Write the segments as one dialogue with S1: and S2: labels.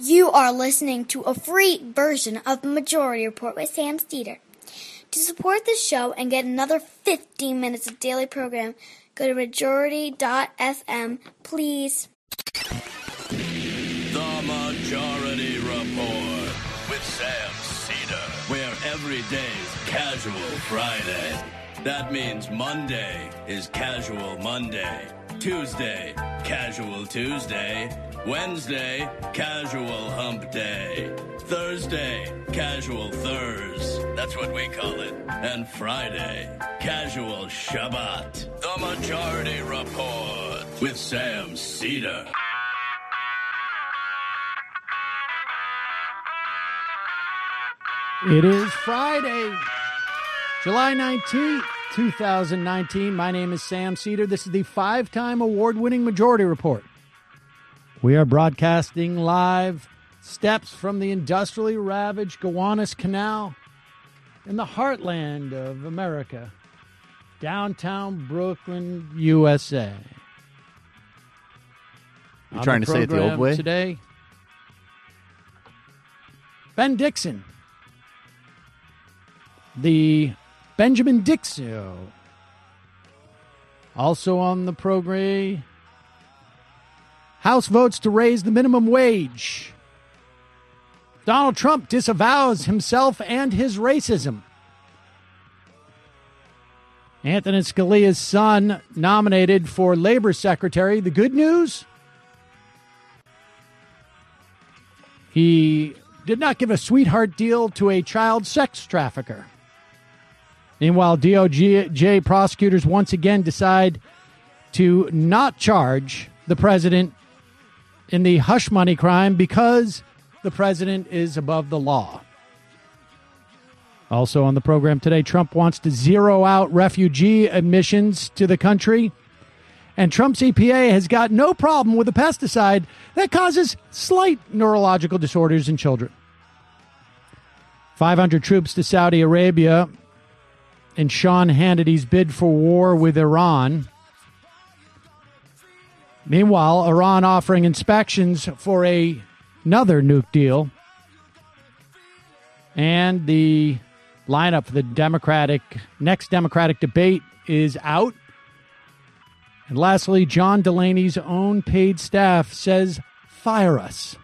S1: You are listening to a free version of Majority Report with Sam Seder. To support this show and get another 15 minutes of daily program, go to majority.fm, please.
S2: The Majority Report with Sam Seder, where every day's casual Friday. That means Monday is casual Monday, Tuesday, casual Tuesday, Wednesday, casual hump day, Thursday, casual Thurs. That's what we call it. And Friday, casual Shabbat. The Majority Report with Sam Seder.
S3: It is Friday, July 19th, 2019. My name is Sam Seder. This is the five time award winning Majority Report. We are broadcasting live steps from the industrially ravaged Gowanus Canal in the heartland of America, downtown Brooklyn, USA.
S4: You
S3: On
S4: trying to say it the old way?
S3: Today, Ben Dixon, the Benjamin Dixon. Also on the program, House votes to raise the minimum wage. Donald Trump disavows himself and his racism. Anthony Scalia's son nominated for labor secretary. The good news? He did not give a sweetheart deal to a child sex trafficker. Meanwhile, DOJ prosecutors once again decide to not charge the president in the hush money crime because the president is above the law. Also on the program today, Trump wants to zero out refugee admissions to the country. And Trump's EPA has got no problem with a pesticide that causes slight neurological disorders in children. 500 troops to Saudi Arabia in Sean Hannity's bid for war with Iran. Meanwhile, Iran offering inspections for a, another nuke deal. And the lineup for the Democratic next Democratic debate is out. And lastly, John Delaney's own paid staff says, fire us.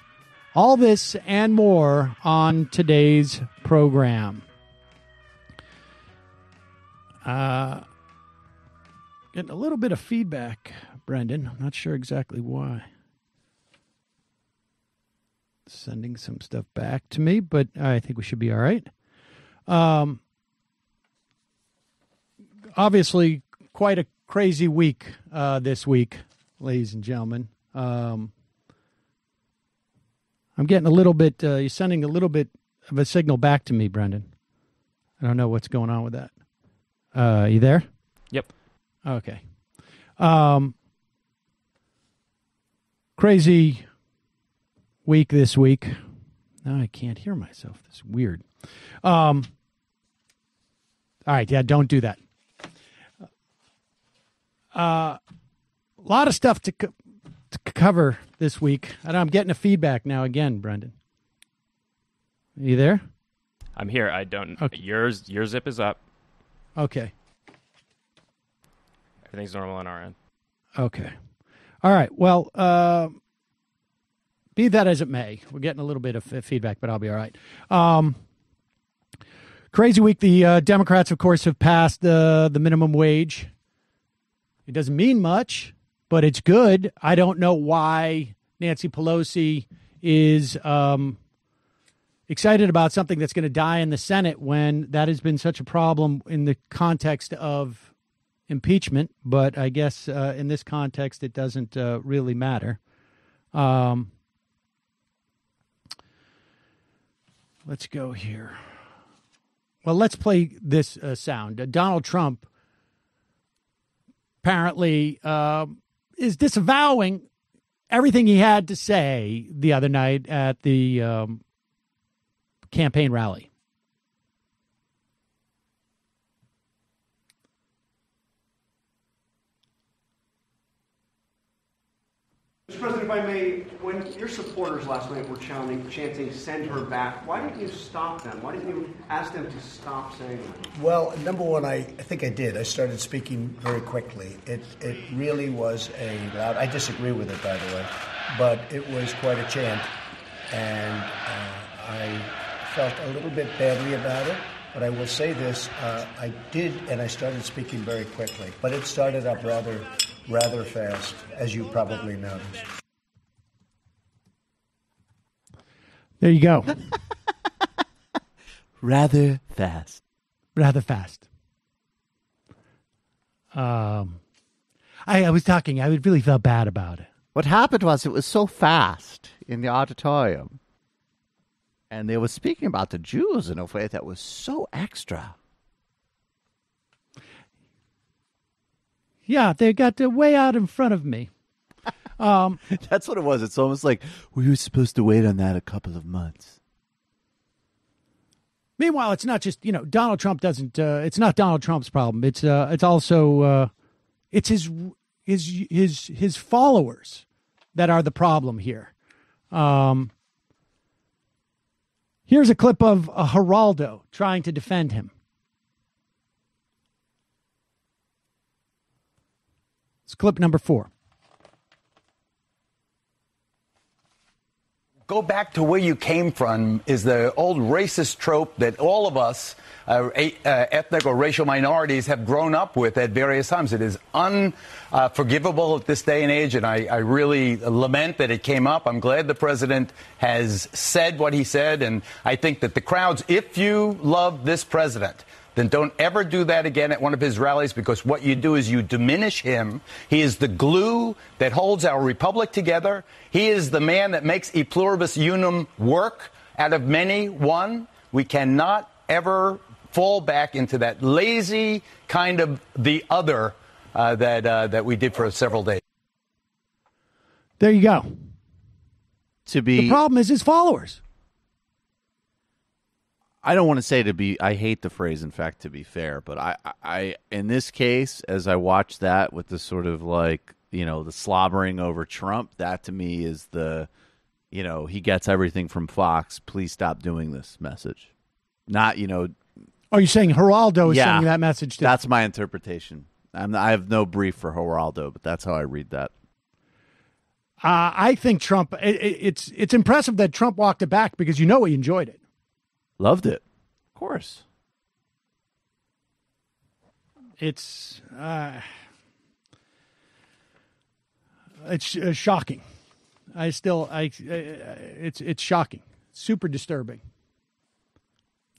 S3: All this and more on today's program. Uh, getting a little bit of feedback, Brendan. I'm not sure exactly why. Sending some stuff back to me, but I think we should be all right. Um, obviously, quite a crazy week uh, this week, ladies and gentlemen. Um, I'm getting a little bit. Uh, you're sending a little bit of a signal back to me, Brendan. I don't know what's going on with that. Uh, you there?
S5: Yep.
S3: Okay. Um, crazy week this week. Now I can't hear myself. This is weird. Um, all right. Yeah, don't do that. Uh, a lot of stuff to, co- to cover this week. And I'm getting a feedback now again, Brendan. Are you there?
S5: I'm here. I don't.
S3: Okay.
S5: Yours, your zip is up.
S3: Okay.
S5: Everything's normal on our end.
S3: Okay. All right. Well, uh, be that as it may, we're getting a little bit of feedback, but I'll be all right. Um, crazy week. The uh, Democrats, of course, have passed the the minimum wage. It doesn't mean much, but it's good. I don't know why Nancy Pelosi is um, excited about something that's going to die in the Senate when that has been such a problem in the context of impeachment, but I guess uh, in this context, it doesn't uh, really matter. Um, let's go here. Well, let's play this uh, sound. Uh, Donald Trump apparently uh, is disavowing everything he had to say the other night at the um, campaign rally.
S4: President, if I may, when your supporters last night were chanting, chanting "Send her back," why didn't you stop them? Why didn't you ask them to stop saying that?
S6: Well, number one, I, I think I did. I started speaking very quickly. It it really was a loud. I disagree with it, by the way, but it was quite a chant, and uh, I felt a little bit badly about it. But I will say this: uh, I did, and I started speaking very quickly. But it started up rather rather fast, as you probably noticed.
S3: There you go.
S7: Rather fast.
S3: Rather fast. Um, I, I was talking. I really felt bad about it.
S7: What happened was it was so fast in the auditorium. And they were speaking about the Jews in a way that was so extra.
S3: Yeah, they got uh, way out in front of me. Um,
S7: That's what it was. It's almost like we were supposed to wait on that a couple of months.
S3: meanwhile, it's not just you know Donald Trump doesn't. Uh, it's not Donald Trump's problem. It's uh, it's also uh, it's his his his his followers that are the problem here. Um, here's a clip of uh, Geraldo trying to defend him. It's clip number four.
S8: Go back to where you came from is the old racist trope that all of us, uh, uh, ethnic or racial minorities, have grown up with at various times. It is unforgivable at this day and age, and I, I really lament that it came up. I'm glad the president has said what he said, and I think that the crowds, if you love this president, then don't ever do that again at one of his rallies because what you do is you diminish him. He is the glue that holds our republic together. He is the man that makes e pluribus unum work out of many one. We cannot ever fall back into that lazy kind of the other uh, that uh, that we did for several days.
S3: There you go.
S7: To be
S3: The problem is his followers.
S7: I don't want to say to be. I hate the phrase. In fact, to be fair, but I, I, in this case, as I watch that with the sort of like you know the slobbering over Trump, that to me is the, you know, he gets everything from Fox. Please stop doing this message. Not you know.
S3: Are you saying Geraldo is
S7: yeah,
S3: sending that message to?
S7: That's my interpretation. I'm, I have no brief for Geraldo, but that's how I read that.
S3: Uh, I think Trump. It, it, it's it's impressive that Trump walked it back because you know he enjoyed it.
S7: Loved it, of course.
S3: It's uh, it's uh, shocking. I still I it's it's shocking, super disturbing.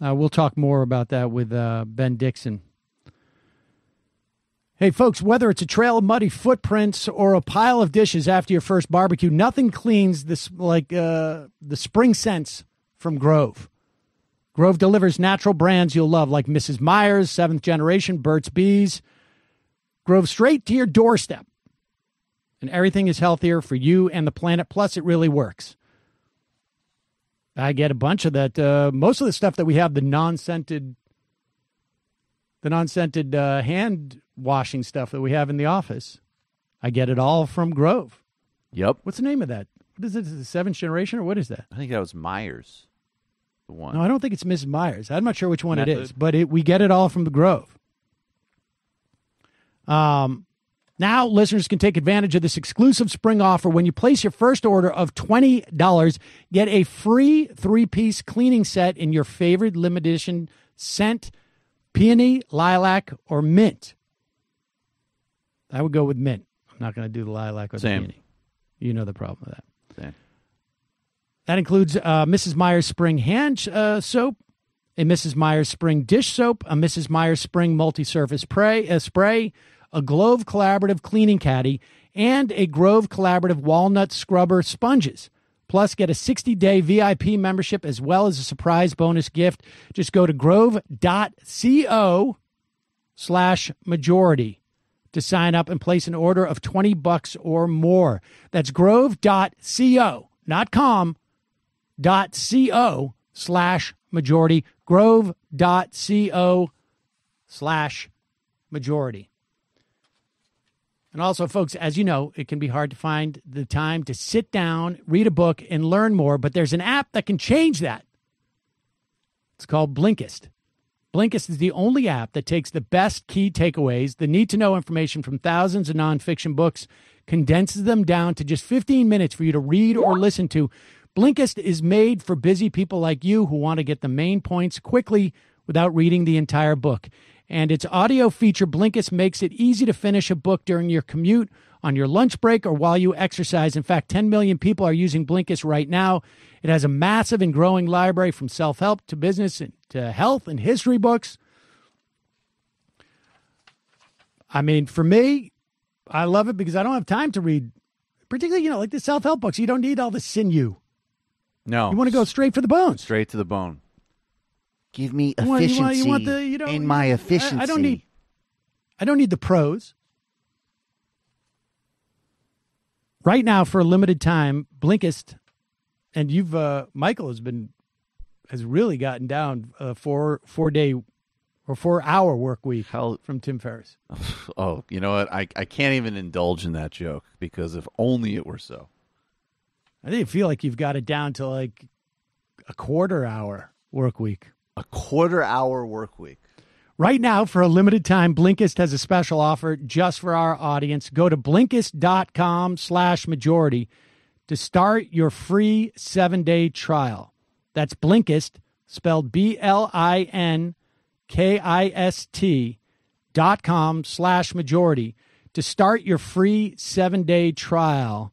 S3: Uh, we'll talk more about that with uh, Ben Dixon. Hey, folks, whether it's a trail of muddy footprints or a pile of dishes after your first barbecue, nothing cleans this like uh, the spring scents from Grove. Grove delivers natural brands you'll love, like Mrs. Meyer's, Seventh Generation, Burt's Bees. Grove straight to your doorstep. And everything is healthier for you and the planet. Plus, it really works. I get a bunch of that. Uh, most of the stuff that we have, the non scented, the non scented uh, hand washing stuff that we have in the office, I get it all from Grove.
S7: Yep.
S3: What's the name of that? What is it? Is it the seventh generation or what is that?
S7: I think that was Meyer's. The one.
S3: No, I don't think it's Mrs. Meyer's. I'm not sure which one it
S7: Method.
S3: is, but it, we get it all from the Grove. Um, now listeners can take advantage of this exclusive spring offer when you place your first order of twenty dollars. Get a free three-piece cleaning set in your favorite limited edition scent: peony, lilac, or mint. I would go with mint. I'm not going to do the lilac or
S7: Same.
S3: the peony. You know the problem with that.
S7: Same.
S3: That includes uh, Mrs. Meyer's Spring hand uh, soap, a Mrs. Meyer's Spring dish soap, a Mrs. Meyer's Spring multi-surface spray, uh, spray, a Grove Collaborative cleaning caddy, and a Grove Collaborative walnut scrubber sponges. Plus, get a 60-day VIP membership as well as a surprise bonus gift. Just go to grove.co slash majority to sign up and place an order of 20 bucks or more. That's grove.co, not com, dot co slash majority grove dot co slash majority And also, folks, as you know, it can be hard to find the time to sit down, read a book, and learn more, but there's an app that can change that. It's called Blinkist. Blinkist is the only app that takes the best key takeaways, the need to know information from thousands of nonfiction books, condenses them down to just 15 minutes for you to read or listen to. Blinkist is made for busy people like you who want to get the main points quickly without reading the entire book. And its audio feature, Blinkist, makes it easy to finish a book during your commute, on your lunch break, or while you exercise. In fact, 10 million people are using Blinkist right now. It has a massive and growing library from self help to business to health and history books. I mean, for me, I love it because I don't have time to read, particularly, you know, like the self help books. You don't need all the sinew.
S7: No,
S3: You want to go straight for the bones.
S7: straight to the bone.
S9: Give me
S3: You want- you
S9: efficiency
S3: want- you want the- you don't-
S9: in my
S3: I-
S9: efficiency.
S3: I don't need. I don't need the prose. Right now, for a limited time, Blinkist, and you've uh, Michael has been has really gotten down a four four day or four hour work week
S7: Hell-
S3: from Tim Ferriss.
S7: Oh, you know what? I, I can't even indulge in that joke because if only it were so.
S3: I think you feel like you've got it down to like a quarter hour work week.
S7: A quarter hour work week.
S3: Right now, for a limited time, Blinkist has a special offer just for our audience. Go to Blinkist.com slash majority to start your free seven-day trial. That's Blinkist, spelled B-L-I-N-K-I-S-T dot com slash majority to start your free seven-day trial.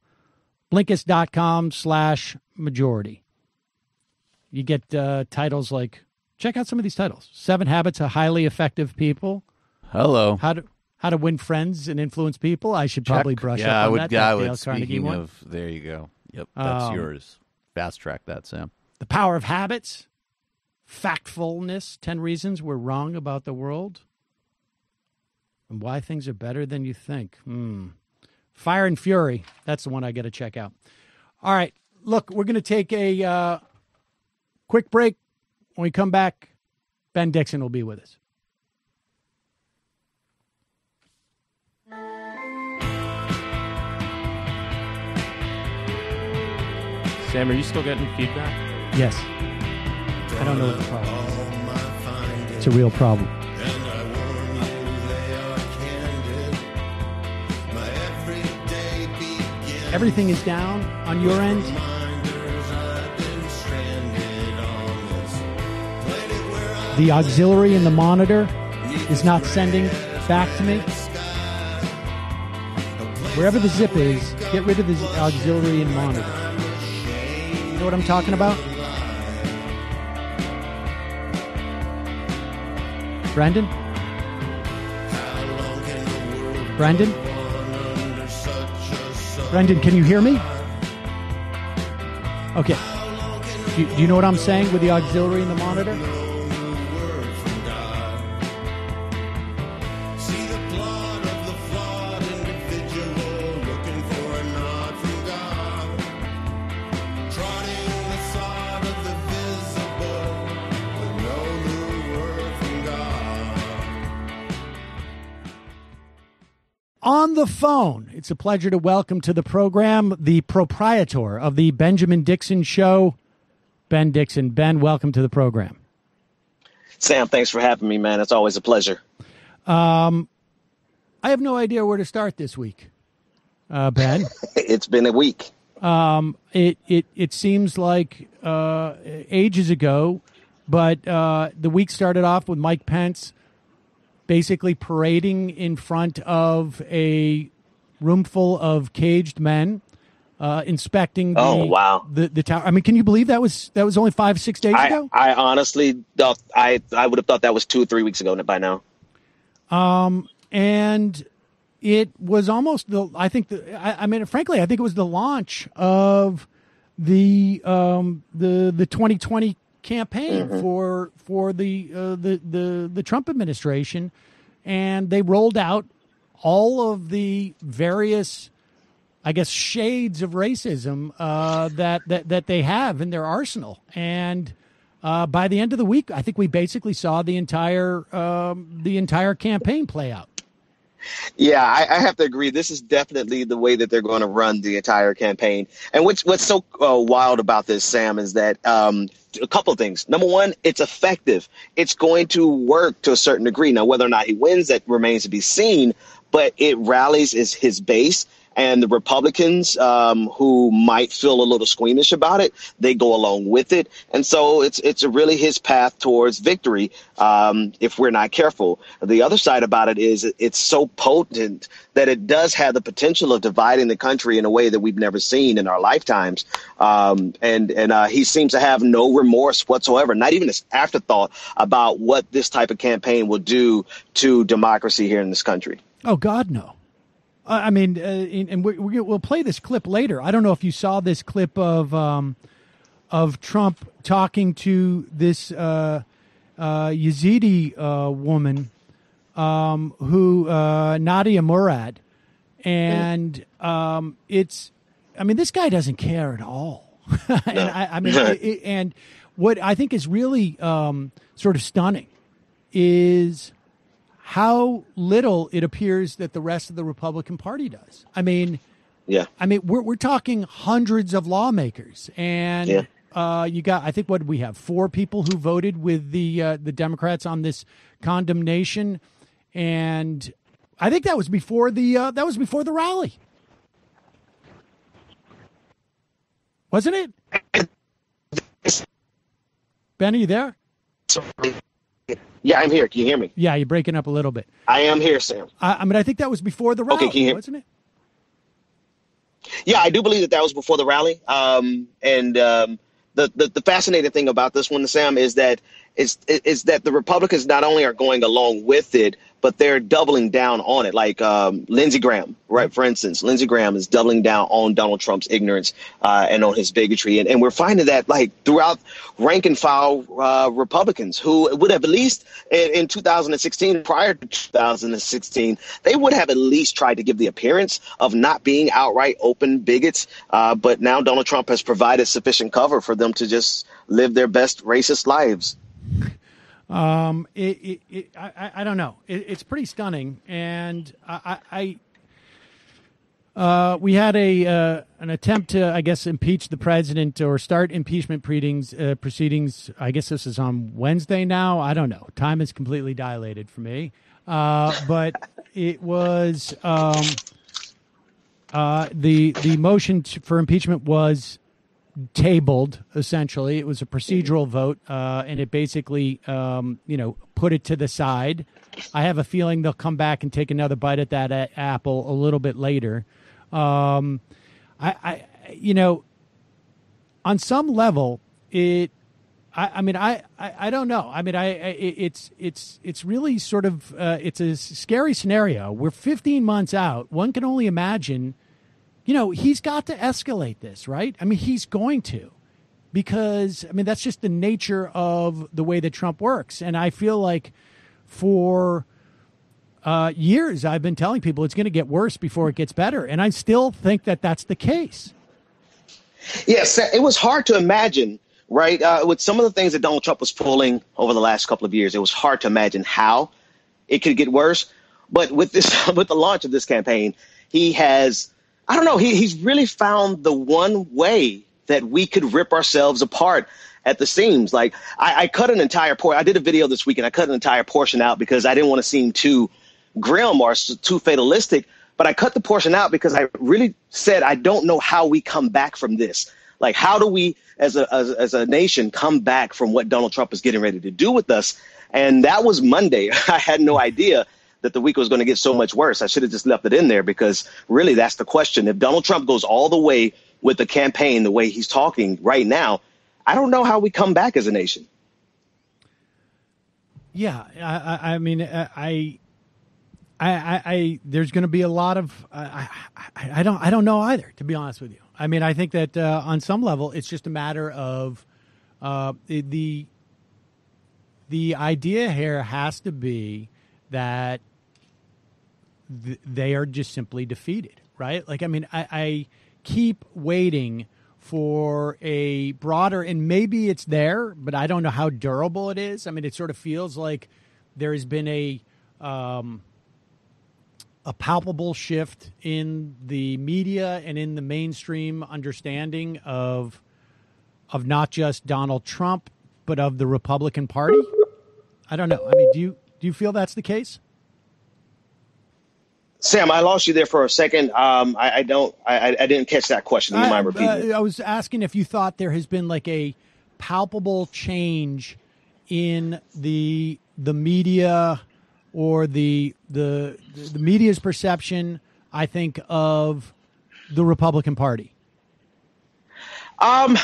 S3: Blinkist.com slash majority. You get uh, titles like check out some of these titles: Seven Habits of Highly Effective People,
S7: Hello.
S3: How to How to Win Friends and Influence People. I should probably brush
S7: yeah,
S3: up on
S7: I would.
S3: that.
S7: Yeah, I would. Speaking
S3: one.
S7: of, there you go. Yep, that's
S3: Um,
S7: yours. Fast track that, Sam.
S3: The Power of Habits, Factfulness: Ten Reasons We're Wrong About the World, and Why Things Are Better Than You Think. Hmm. Fire and Fury. That's the one I got to check out. All right, look, we're going to take a uh, quick break. When we come back, Ben Dixon will be with us.
S5: Sam, are you still getting feedback?
S3: Yes. I don't know what the problem is. It's a real problem. Everything is down on your end. The auxiliary in the monitor is not sending back to me. Wherever the zip is, get rid of the auxiliary and monitor. You know what I'm talking about? Brandon? Brandon? Brendan, can you hear me? Okay. Do you, do you know what I'm saying with the auxiliary and the monitor? The phone, it's a pleasure to welcome to the program the proprietor of the Benjamin Dixon Show, Ben Dixon. Ben, welcome to the program.
S10: Sam, thanks for having me, man. It's always a pleasure.
S3: I have no idea where to start this week, uh, Ben.
S10: It's been a week.
S3: it it it seems like uh, ages ago, but uh, the week started off with Mike Pence basically parading in front of a room full of caged men, uh, inspecting. The,
S10: Oh, wow.
S3: The the tower. I mean, can you believe that was that was only five six days
S10: I,
S3: ago?
S10: I honestly thought I I would have thought that was two or three weeks ago by now.
S3: Um, and it was almost the I think the I, I mean frankly I think it was the launch of the um the the 2020 campaign for for the uh, the the the Trump administration and they rolled out all of the various I guess shades of racism uh, that, that that they have in their arsenal and uh, by the end of the week, I think we basically saw the entire um, the entire campaign play out.
S10: Yeah, I, I have to agree. This is definitely the way that they're going to run the entire campaign. And what's what's so uh, wild about this, Sam, is that um, a couple things. Number one, it's effective. It's going to work to a certain degree. Now, whether or not he wins, that remains to be seen. But it rallies is his base and the Republicans um, who might feel a little squeamish about it, they go along with it, and so it's it's really his path towards victory um, if we're not careful. The other side about it is it's so potent that it does have the potential of dividing the country in a way that we've never seen in our lifetimes, um, and and uh, he seems to have no remorse whatsoever, not even this afterthought about what this type of campaign will do to democracy here in this country.
S3: Oh God, no. I mean, uh, and we, will play this clip later. I don't know if you saw this clip of um, of Trump talking to this uh, uh, Yazidi uh, woman um, who uh, Nadia Murad, and um, it's. I mean, this guy doesn't care at all. and I, I mean, it, and what I think is really um, sort of stunning is how little it appears that the rest of the Republican Party does. I mean,
S10: yeah.
S3: I mean, we're we're talking hundreds of lawmakers, and yeah. uh, you got. I think what we have four people who voted with the uh, the Democrats on this condemnation, and I think that was before the uh, that was before the rally, wasn't it? Ben, are you there?
S10: Sorry. Yeah, I'm here. Can you hear me?
S3: Yeah, you're breaking up a little bit.
S10: I am here, Sam.
S3: I, I mean, I think that was before the rally,
S10: okay, can you hear?
S3: wasn't it?
S10: Yeah, I do believe that that was before the rally. Um, and um, the, the the fascinating thing about this one, Sam, is that is is that the Republicans not only are going along with it, but they're doubling down on it. Like um, Lindsey Graham, right? For instance, Lindsey Graham is doubling down on Donald Trump's ignorance uh, and on his bigotry, and, and we're finding that like throughout rank and file uh, Republicans who would have at least in, in 2016, prior to 2016, they would have at least tried to give the appearance of not being outright open bigots. Uh, but now Donald Trump has provided sufficient cover for them to just live their best racist lives.
S3: Um, it, it, it I, I don't know. It, it's pretty stunning, and I, I uh, we had a uh, an attempt to, I guess, impeach the president or start impeachment proceedings. Uh, proceedings. I guess this is on Wednesday now. I don't know. Time is completely dilated for me. Uh, but it was um, uh, the the motion for impeachment was tabled essentially. It was a procedural vote uh, and it basically um, you know put it to the side. I have a feeling they'll come back and take another bite at that a- apple a little bit later. Um, I, I you know on some level it I, I mean I, I, I don't know. I mean I, I it's it's it's really sort of uh, it's a scary scenario. We're 15 months out. One can only imagine you know, he's got to escalate this, right? I mean, he's going to because, I mean, that's just the nature of the way that Trump works. And I feel like for uh, years, I've been telling people it's going to get worse before it gets better. And I still think that that's the case.
S10: Yes, it was hard to imagine, right? Uh, with some of the things that Donald Trump was pulling over the last couple of years, it was hard to imagine how it could get worse. But with this, with the launch of this campaign, he has I don't know. He, he's really found the one way that we could rip ourselves apart at the seams. Like I, I cut an entire portion. I did a video this week and I cut an entire portion out because I didn't want to seem too grim or too fatalistic. But I cut the portion out because I really said I don't know how we come back from this. Like how do we, as a as, as a nation, come back from what Donald Trump is getting ready to do with us? And that was Monday. I had no idea that the week was going to get so much worse. I should have just left it in there because really that's the question. If Donald Trump goes all the way with the campaign, the way he's talking right now, I don't know how we come back as a nation.
S3: Yeah, I, I mean, I, I, I, I there's going to be a lot of, I, I, I, don't, I don't know either, to be honest with you. I mean, I think that uh, on some level, it's just a matter of uh, the, the idea here has to be that th- they are just simply defeated, right? Like, I mean, I, I keep waiting for a broader, and maybe it's there, but I don't know how durable it is. I mean, it sort of feels like there has been a, um, a palpable shift in the media and in the mainstream understanding of of not just Donald Trump but of the Republican Party? I don't know. I mean, do you do you feel that's the case?
S10: Sam, I lost you there for a second. Um, I, I, don't. I, I, didn't catch that question. Do you mind repeating?
S3: Uh, I was asking if you thought there has been like a palpable change in the the media or the the the media's perception. I think of the Republican Party.
S10: Um,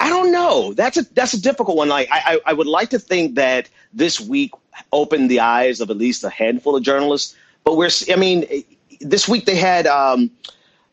S10: I don't know. That's a that's a difficult one. Like I, I, I would like to think that this week opened the eyes of at least a handful of journalists. But we're I mean, this week they had um,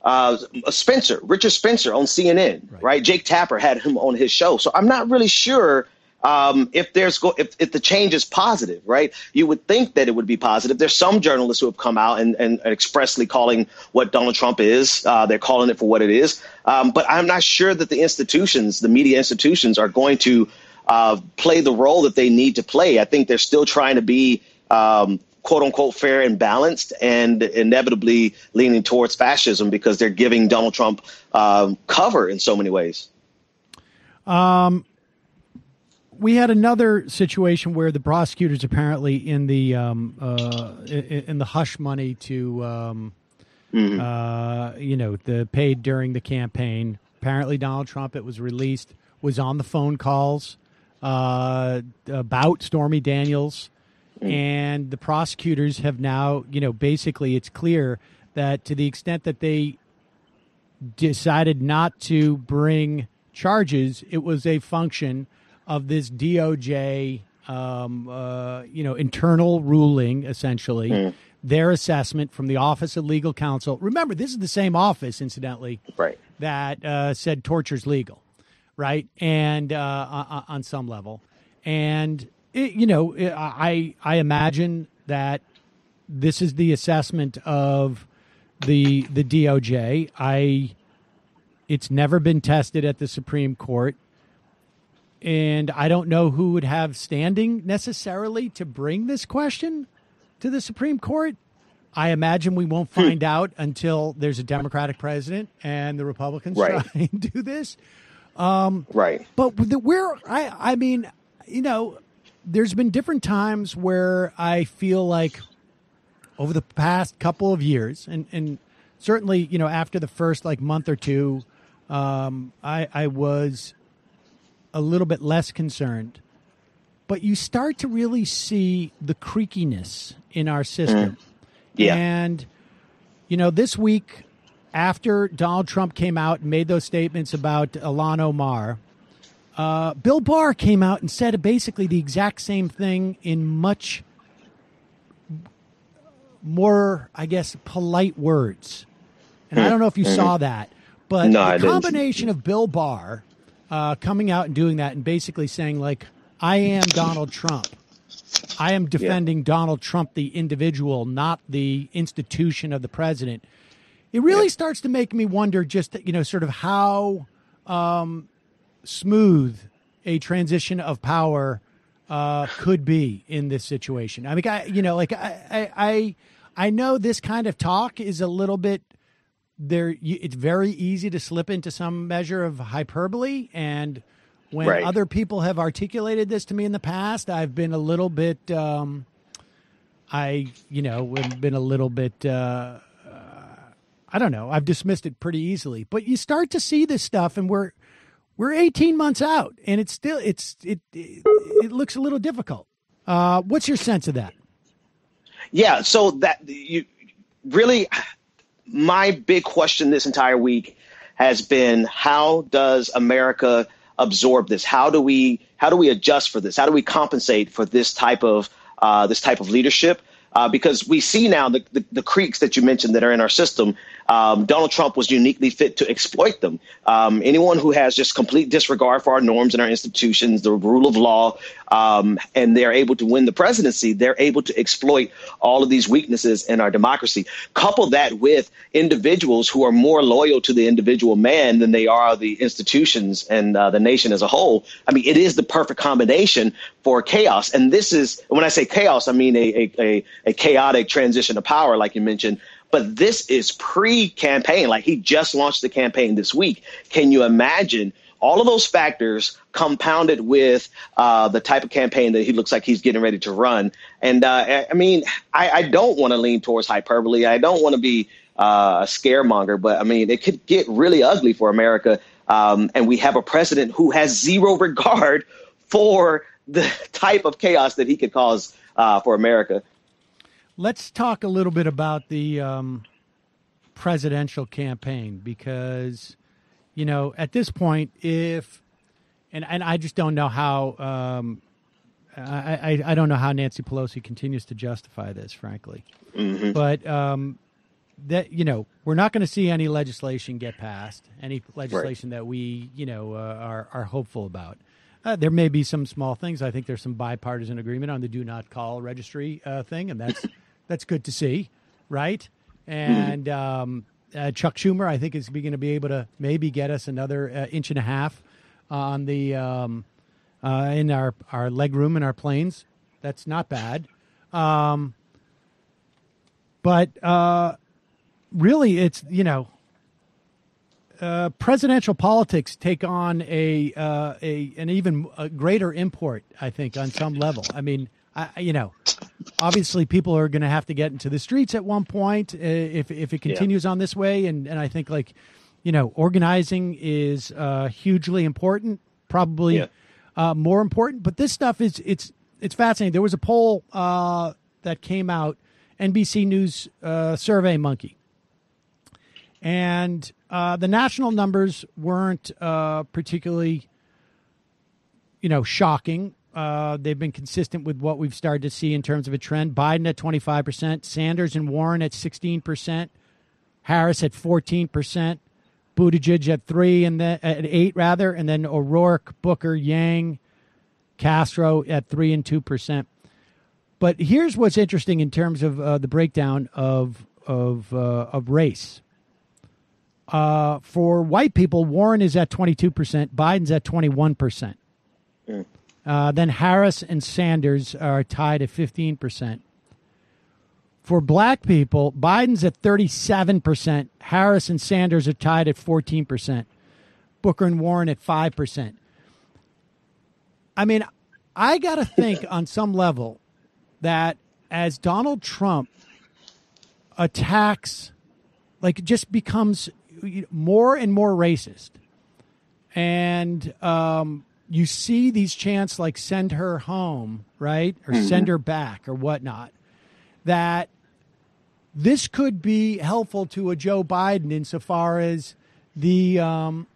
S10: uh, Spencer, Richard Spencer on CNN, right. right? Jake Tapper had him on his show. So I'm not really sure um, if there's go- if, if the change is positive, right? You would think that it would be positive. There's some journalists who have come out and, and expressly calling what Donald Trump is. Uh, they're calling it for what it is. Um, but I'm not sure that the institutions, the media institutions, are going to uh, play the role that they need to play. I think they're still trying to be um, quote unquote fair and balanced and inevitably leaning towards fascism because they're giving Donald Trump um, cover in so many ways.
S3: Um, we had another situation where the prosecutors apparently in the um, uh, in, the hush money to um, mm-hmm. uh, you know the paid during the campaign. Apparently, Donald Trump, it was released, was on the phone calls uh, about Stormy Daniels, mm-hmm. and the prosecutors have now you know basically it's clear that to the extent that they decided not to bring charges, it was a function of this DOJ, um, uh, you know, internal ruling, essentially, mm. their assessment from the Office of Legal Counsel. Remember, this is the same office, incidentally,
S10: right.
S3: that uh, said torture's legal, right? And uh, on some level, and it, you know, I I imagine that this is the assessment of the the DOJ. I it's never been tested at the Supreme Court and I don't know who would have standing necessarily to bring this question to the Supreme Court. I imagine we won't hmm. find out until there's a Democratic president and the Republicans right. try and do this.
S10: Um, right.
S3: But where I, I mean, you know, there's been different times where I feel like over the past couple of years, and, and certainly, you know, after the first like month or two, um, I, I was a little bit less concerned. But you start to really see the creakiness in our system. Mm.
S10: Yeah.
S3: And, you know, this week, after Donald Trump came out and made those statements about Ilhan Omar, uh, Bill Barr came out and said basically the exact same thing in much more, I guess, polite words. And I hmm. don't know if you mm-hmm. saw that, but no, the combination of Bill Barr uh, coming out and doing that and basically saying like, "I am Donald Trump. I am defending yeah. Donald Trump, the individual, not the institution of the president." It really yeah. starts to make me wonder, just you know, sort of how um, smooth a transition of power uh, could be in this situation. I mean, I, you know, like I, I, I know this kind of talk is a little bit there it's very easy to slip into some measure of hyperbole and when right. other people have articulated this to me in the past i've been a little bit um, i you know been a little bit uh, uh, i don't know i've dismissed it pretty easily but you start to see this stuff and we're we're 18 months out and it's still it's it it, it looks a little difficult uh, what's your sense of that
S10: yeah so that you really my big question this entire week has been how does America absorb this? How do we how do we adjust for this? How do we compensate for this type of uh, this type of leadership? Uh, because we see now the, the, the, creaks that you mentioned that are in our system. Um, Donald Trump was uniquely fit to exploit them. Um, anyone who has just complete disregard for our norms and our institutions, the rule of law, um, and they're able to win the presidency, they're able to exploit all of these weaknesses in our democracy. Couple that with individuals who are more loyal to the individual man than they are the institutions and uh, the nation as a whole. I mean, it is the perfect combination for chaos. And this is, when I say chaos, I mean a, a, a, a chaotic transition of power, like you mentioned. But this is pre campaign. Like he just launched the campaign this week. Can you imagine all of those factors compounded with uh, the type of campaign that he looks like he's getting ready to run? And uh, I mean, I, I don't want to lean towards hyperbole. I don't want to be uh, a scaremonger, but I mean, it could get really ugly for America. Um, and we have a president who has zero regard for the type of chaos that he could cause uh, for America.
S3: Let's talk a little bit about the um, presidential campaign because, you know, at this point, if and and I just don't know how um, I, I, I don't know how Nancy Pelosi continues to justify this, frankly.
S10: Mm-hmm.
S3: But um, that you know, we're not going to see any legislation get passed, any legislation right. that we you know uh, are are hopeful about. Uh, there may be some small things. I think there's some bipartisan agreement on the do not call registry uh, thing, and that's that's good to see, right? And um, uh, Chuck Schumer, I think, is going to be able to maybe get us another uh, inch and a half on the um, uh, in our our leg room in our planes. That's not bad. Um, but uh, really, it's you know. Uh, presidential politics take on a uh, a an even greater import, I think, on some level. I mean, I, you know, obviously people are going to have to get into the streets at one point uh, if if it continues yeah. on this way, and and I think like, you know, organizing is uh, hugely important, probably yeah. uh, more important. But this stuff is it's it's fascinating. There was a poll uh, that came out, NBC News uh, Survey Monkey, and uh, the national numbers weren't particularly, you know, shocking. Uh, they've been consistent with what we've started to see in terms of a trend. Biden at 25%, Sanders and Warren at 16%, Harris at 14%, Buttigieg at 3 and then at 8 rather, and then O'Rourke, Booker, Yang, Castro at 3 and 2%. But here's what's interesting in terms of uh, the breakdown of of uh, of race. Uh, for white people, Warren is at 22%, Biden's at 21%. Uh, then Harris and Sanders are tied at 15%. For black people, Biden's at 37%. Harris and Sanders are tied at 14%. Booker and Warren at 5%. I mean, I got to think on some level that as Donald Trump attacks, like, just becomes more and more racist and um, you see these chants like send her home, right? Or mm-hmm. send her back or whatnot, that this could be helpful to a Joe Biden insofar as the um,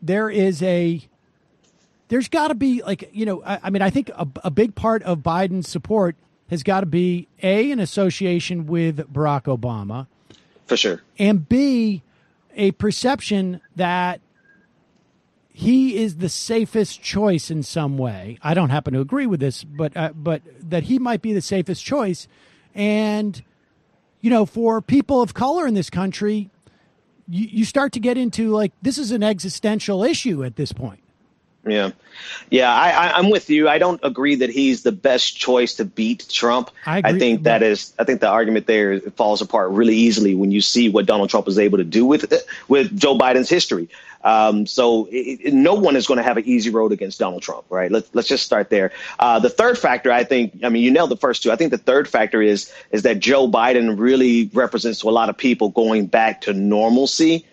S3: there is a there's got to be like you know I, I mean I think a, a, big part of Biden's support has got to be a an association with Barack Obama
S10: for sure
S3: and b a perception that he is the safest choice in some way. I don't happen to agree with this, but uh, but that he might be the safest choice. And you know, for people of color in this country, you, you start to get into like this is an existential issue at this point.
S10: Yeah, yeah, I, am with you. I don't agree that he's the best choice to beat Trump.
S3: I,
S10: I think that is. I think the argument there falls apart really easily when you see what Donald Trump was able to do with with Joe Biden's history. Um, so it, it, no one is going to have an easy road against Donald Trump, right? Let's let's just start there. Uh, the third factor, I think, I mean, you nailed the first two. I think the third factor is is that Joe Biden really represents to a lot of people going back to normalcy.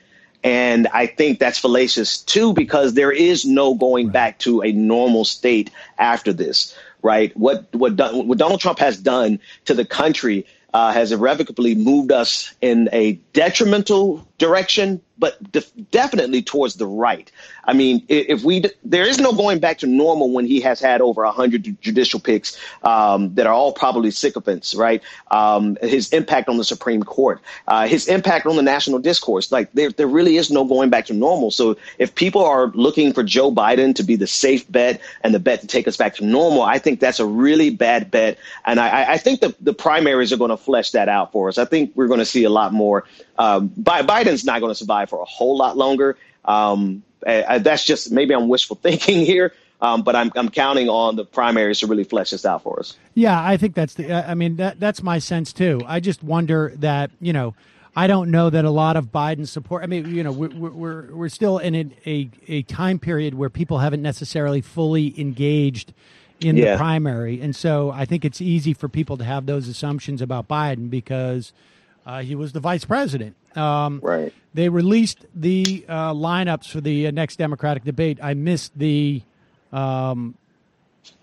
S10: And I think that's fallacious too, because there is no going back to a normal state after this, right? What what, what Donald Trump has done to the country uh, has irrevocably moved us in a detrimental direction but def- definitely towards the right. I mean, if we there is no going back to normal when he has had over hundred judicial picks um, that are all probably sycophants, right? Um, his impact on the Supreme Court, uh, his impact on the national discourse, like there there really is no going back to normal. So if people are looking for Joe Biden to be the safe bet and the bet to take us back to normal, I think that's a really bad bet. And I, I think the the primaries are going to flesh that out for us. I think we're going to see a lot more. Um, Biden's not going to survive for a whole lot longer. Um, I, that's just maybe I'm wishful thinking here, um, but I'm I'm counting on the primaries to really flesh this out for us.
S3: Yeah, I think that's the. I mean, that that's my sense too. I just wonder that you know. I don't know that a lot of Biden support. I mean, you know, we're we're we're still in a a, a time period where people haven't necessarily fully engaged in yeah. the primary, and so I think it's easy for people to have those assumptions about Biden because uh, he was the vice president.
S10: Um, right.
S3: They released the uh, lineups for the uh, next Democratic debate. I missed the, um,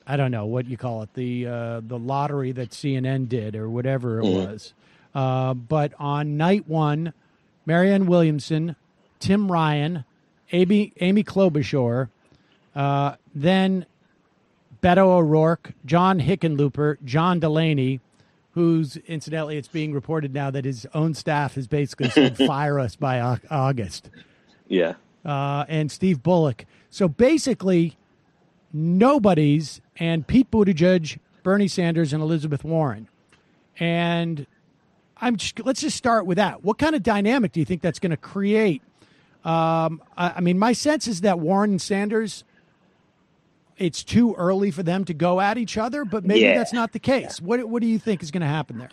S3: I don't know what you call it, the uh, the lottery that CNN did or whatever it mm-hmm. was. Uh, but on night one, Marianne Williamson, Tim Ryan, Amy, Amy Klobuchar, uh, then Beto O'Rourke, John Hickenlooper, John Delaney, who's incidentally, it's being reported now that his own staff has basically said fire us by August.
S10: Yeah.
S3: Uh, and Steve Bullock. So basically, nobody's and Pete Buttigieg, Bernie Sanders, and Elizabeth Warren. And I'm just, let's just start with that. What kind of dynamic do you think that's going to create? Um, I, I mean, my sense is that Warren and Sanders it's too early for them to go at each other, but maybe yeah. that's not the case. What what do you think is going to happen there?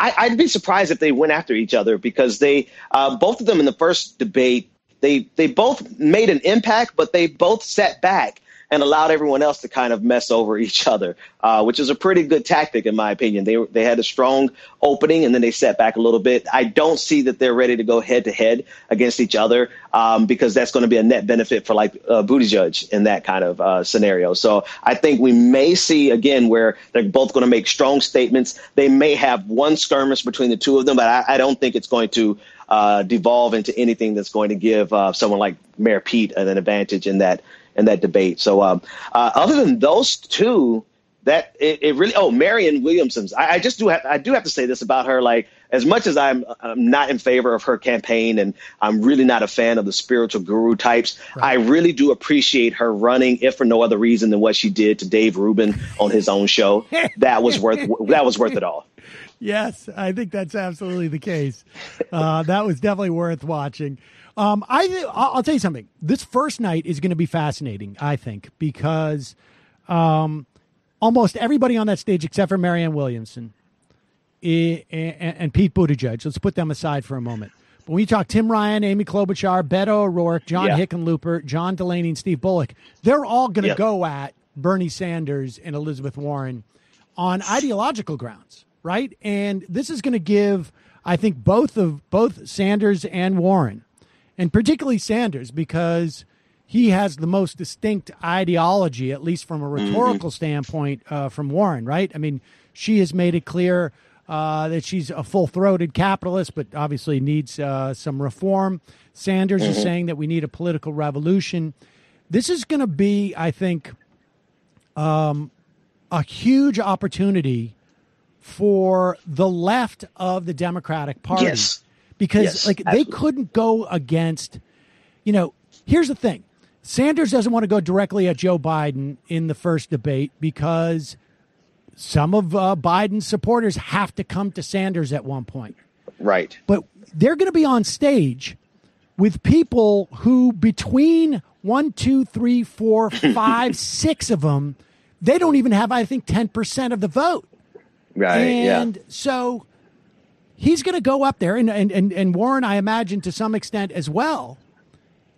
S10: I, would be surprised if they went after each other because they uh, both of them in the first debate they they both made an impact, but they both sat back and allowed everyone else to kind of mess over each other, uh, which is a pretty good tactic in my opinion. They they had a strong opening and then they set back a little bit. I don't see that they're ready to go head to head against each other um, because that's going to be a net benefit for like uh, Judge in that kind of uh, scenario. So I think we may see again where they're both going to make strong statements. They may have one skirmish between the two of them, but I, I don't think it's going to uh, devolve into anything that's going to give uh, someone like Mayor Pete an advantage in that in that debate. So um, uh, other than those two, that it, it, really oh Marianne Williamson's I, I, just do have I do have to say this about her like as much as I'm, I'm not in favor of her campaign and I'm really not a fan of the spiritual guru types right. I really do appreciate her running if for no other reason than what she did to Dave Rubin on his own show that was worth that was worth it all
S3: yes I think that's absolutely the case uh, that was definitely worth watching um, I I'll tell you something. This first night is going to be fascinating. I think because um, almost everybody on that stage except for Marianne Williamson and Pete Buttigieg. Let's put them aside for a moment. But when you talk Tim Ryan, Amy Klobuchar, Beto O'Rourke, John yeah. Hickenlooper, John Delaney, and Steve Bullock, they're all going to go at Bernie Sanders and Elizabeth Warren on ideological grounds, right? And this is going to give, I think, both of both Sanders and Warren and particularly Sanders because he has the most distinct ideology, at least from a mm-hmm. rhetorical mm-hmm. standpoint, uh, from Warren. Right? I mean, she has made it clear uh, that she's a full-throated capitalist, but obviously needs uh, some reform. Sanders mm-hmm. is saying that we need a political revolution. This is going to be, I think, um, a huge opportunity for the left of the Democratic Party.
S10: Yes
S3: because
S10: yes,
S3: like
S10: absolutely.
S3: they couldn't go against you know here's the thing sanders doesn't want to go directly at joe biden in the first debate because some of uh, biden's supporters have to come to sanders at one point
S10: right
S3: but they're going to be on stage with people who between one two three four five six of them they don't even have i think 10% of the vote
S10: right
S3: and
S10: yeah.
S3: so he's going to go up there, and, and, and, and Warren, I imagine, to some extent as well.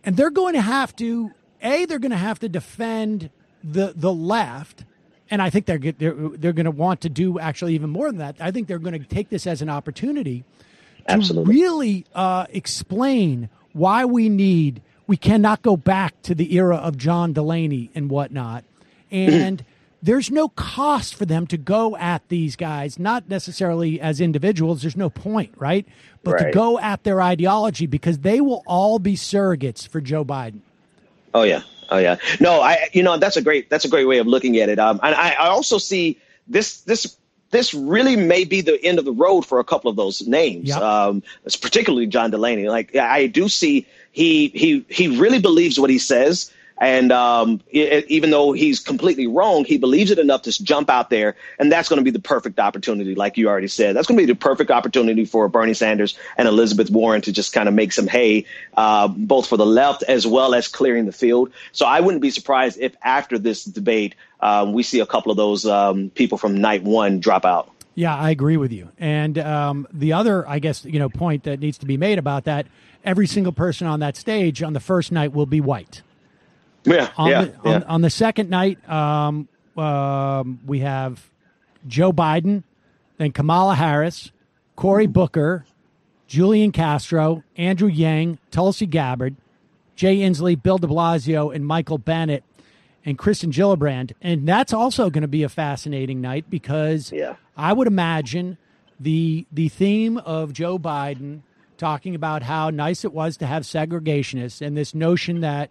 S3: And they're going to have to, A, they're going to have to defend the, the left. And I think they're, they're, they're going to want to do actually even more than that. I think they're going to take this as an opportunity to
S10: Absolutely.
S3: really uh, explain why we need, we cannot go back to the era of John Delaney and whatnot. And there's no cost for them to go at these guys, not necessarily as individuals. There's no point, right? But to go at their ideology because they will all be surrogates for Joe Biden.
S10: Oh yeah, oh yeah. No, I you know that's a great that's a great way of looking at it. Um, and I, I also see this this this really may be the end of the road for a couple of those names.
S3: Yep.
S10: Um, it's particularly John Delaney. Like I do see he he he really believes what he says. And um, e- even though he's completely wrong, he believes it enough to jump out there, and that's going to be the perfect opportunity, like you already said. That's going to be the perfect opportunity for Bernie Sanders and Elizabeth Warren to just kind of make some hay, uh, both for the left as well as clearing the field. So I wouldn't be surprised if after this debate, um, we see a couple of those um, people from night one drop out.
S3: Yeah, I agree with you. And um, the other, I guess, you know, point that needs to be made about that: every single person on that stage on the first night will be white.
S10: Yeah,
S3: On,
S10: yeah,
S3: the,
S10: yeah.
S3: on, on the second night, um, um, we have Joe Biden, then Kamala Harris, Cory Booker, Julian Castro, Andrew Yang, Tulsi Gabbard, Jay Inslee, Bill de Blasio, and Michael Bennet, and Kirsten Gillibrand. And that's also going to be a fascinating night because
S10: Yeah.
S3: I would imagine the the theme of Joe Biden talking about how nice it was to have segregationists and this notion that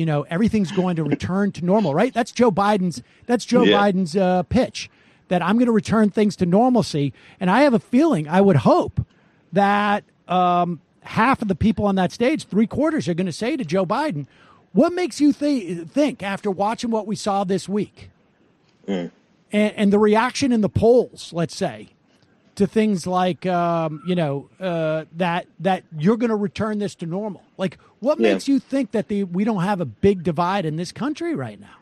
S3: you know everything's going to return to normal, right? That's Joe Biden's that's Joe
S10: Yeah.
S3: Biden's uh, pitch that I'm going to return things to normalcy, and I have a feeling, I would hope that um, half of the people on that stage, three quarters, are going to say to Joe Biden, "What makes you th- think after watching what we saw this week?" and, and the reaction in the polls, let's say, to things like um, you know uh, that that you're going to return this to normal. Like, what
S10: Yeah.
S3: makes you think that the we don't have a big divide in this country right now?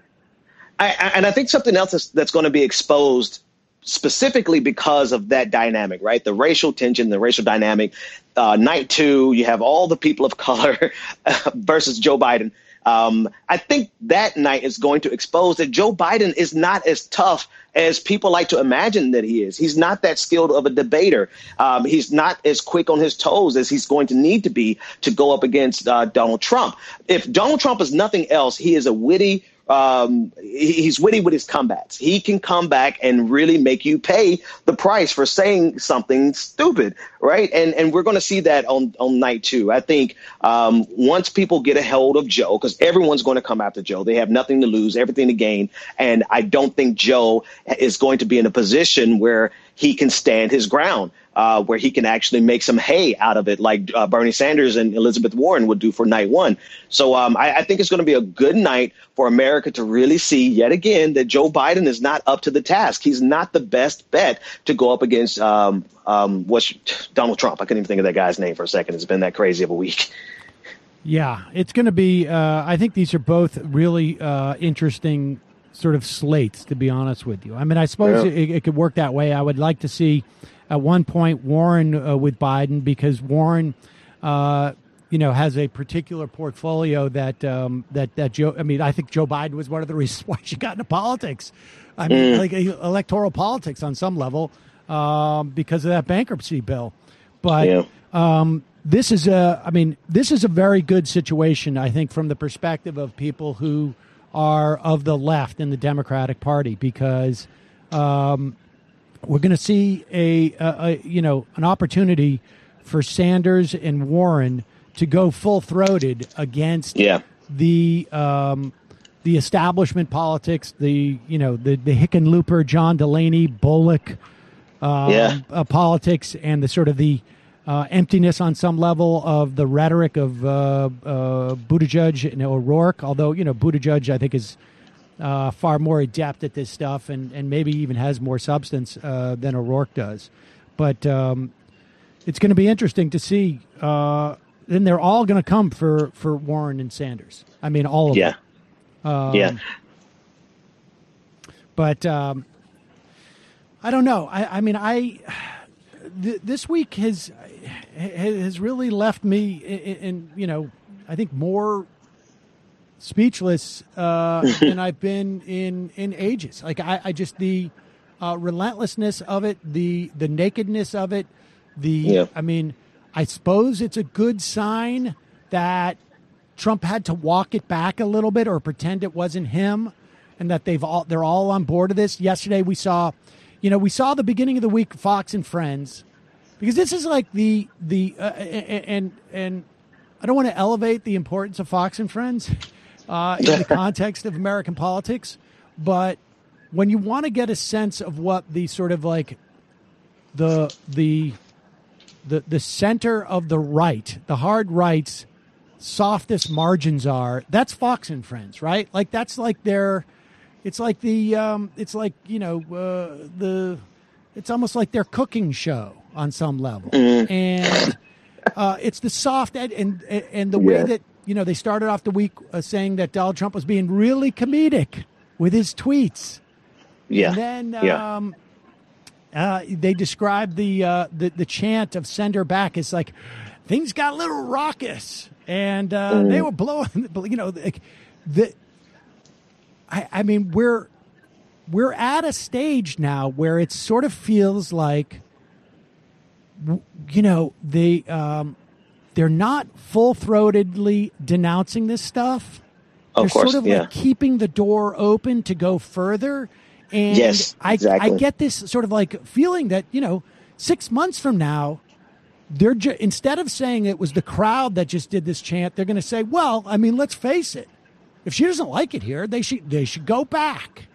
S10: I, I- and I think something else that's, that's going to be exposed specifically because of that dynamic, right? The racial tension, the racial dynamic. Uh, night two, you have all the people of color versus Joe Biden. Um, I think that night is going to expose that Joe Biden is not as tough as people like to imagine that he is. He's not that skilled of a debater. Um, he's not as quick on his toes as he's going to need to be to go up against uh, Donald Trump. If Donald Trump is nothing else, he is a witty, um, he's witty with his comebacks. He can come back and really make you pay the price for saying something stupid, right? And and we're going to see that on on night two. I think um, once people get a hold of Joe, because everyone's going to come after Joe. They have nothing to lose, everything to gain, and I don't think Joe is going to be in a position where he can stand his ground. Uh, where he can actually make some hay out of it, like uh, Bernie Sanders and Elizabeth Warren would do for night one. So um, I, I think it's going to be a good night for America to really see yet again that Joe Biden is not up to the task. He's not the best bet to go up against um, um, what's Donald Trump. I couldn't even think of that guy's name for a second. It's been that crazy of a week.
S3: Yeah, it's going to be. Uh, I think these are both really uh, interesting sort of slates, to be honest with you. I mean, I suppose
S10: Yeah.
S3: it, it could work that way. I would like to see at one point Warren uh, with Biden because Warren, uh, you know, has a particular portfolio that um, that that Joe. I mean, I think Joe Biden was one of the reasons why she got into politics. I mean,
S10: Mm.
S3: like electoral politics on some level um, because of that bankruptcy bill. But
S10: Yeah.
S3: um, this is a, I mean, this is a very good situation, I think, from the perspective of people who are of the left in the Democratic Party, because um, we're going to see a, a, a, you know, an opportunity for Sanders and Warren to go full throated against
S10: Yeah.
S3: the um, the establishment politics, the you know the the Hickenlooper, John Delaney, Bullock um,
S10: Yeah.
S3: uh, politics, and the sort of the uh, emptiness on some level of the rhetoric of uh, uh, Buttigieg and O'Rourke. Although you know Buttigieg, I think is uh, far more adept at this stuff, and and maybe even has more substance uh, than O'Rourke does. But um, it's going to be interesting to see. Uh, then they're all going to come for for Warren and Sanders. I mean, all of
S10: Yeah.
S3: them. Um,
S10: yeah.
S3: But um, I don't know. I, I mean, I th- this week has has really left me in, in you know I think more speechless uh, than I've been in in ages. Like I, I just the uh, relentlessness of it, the the nakedness of it. The
S10: Yeah.
S3: I mean, I suppose it's a good sign that Trump had to walk it back a little bit or pretend it wasn't him and that they've all they're all on board of this. Yesterday we saw, you know, we saw the beginning of the week Fox and Friends, because this is like the the uh, and and I don't want to elevate the importance of Fox and Friends uh, in the context of American politics, but when you want to get a sense of what the sort of like the the the the center of the right, the hard right's softest margins are, that's Fox and Friends, right? Like that's like their it's like the um it's like, you know, uh, the it's almost like their cooking show on some level. And uh, it's the soft ed- and and the way
S10: Yeah.
S3: that you know they started off the week uh, saying that Donald Trump was being really comedic with his tweets.
S10: Yeah.
S3: And then
S10: Yeah.
S3: um, uh, they described the, uh, the the chant of "Send her back" as like things got a little raucous, and uh,
S10: Mm.
S3: they were blowing. You know, like, the. I, I mean, we're we're at a stage now where it sort of feels like, you know, they um, they're not full throatedly denouncing this stuff.
S10: Of
S3: they're
S10: course,
S3: sort of
S10: yeah.
S3: like keeping the door open to go further. And
S10: Yes,
S3: I,
S10: exactly.
S3: I get this sort of like feeling that, you know, six months from now, they're ju- instead of saying it was the crowd that just did this chant, they're going to say, well, I mean, let's face it. If she doesn't like it here, they should they should go back.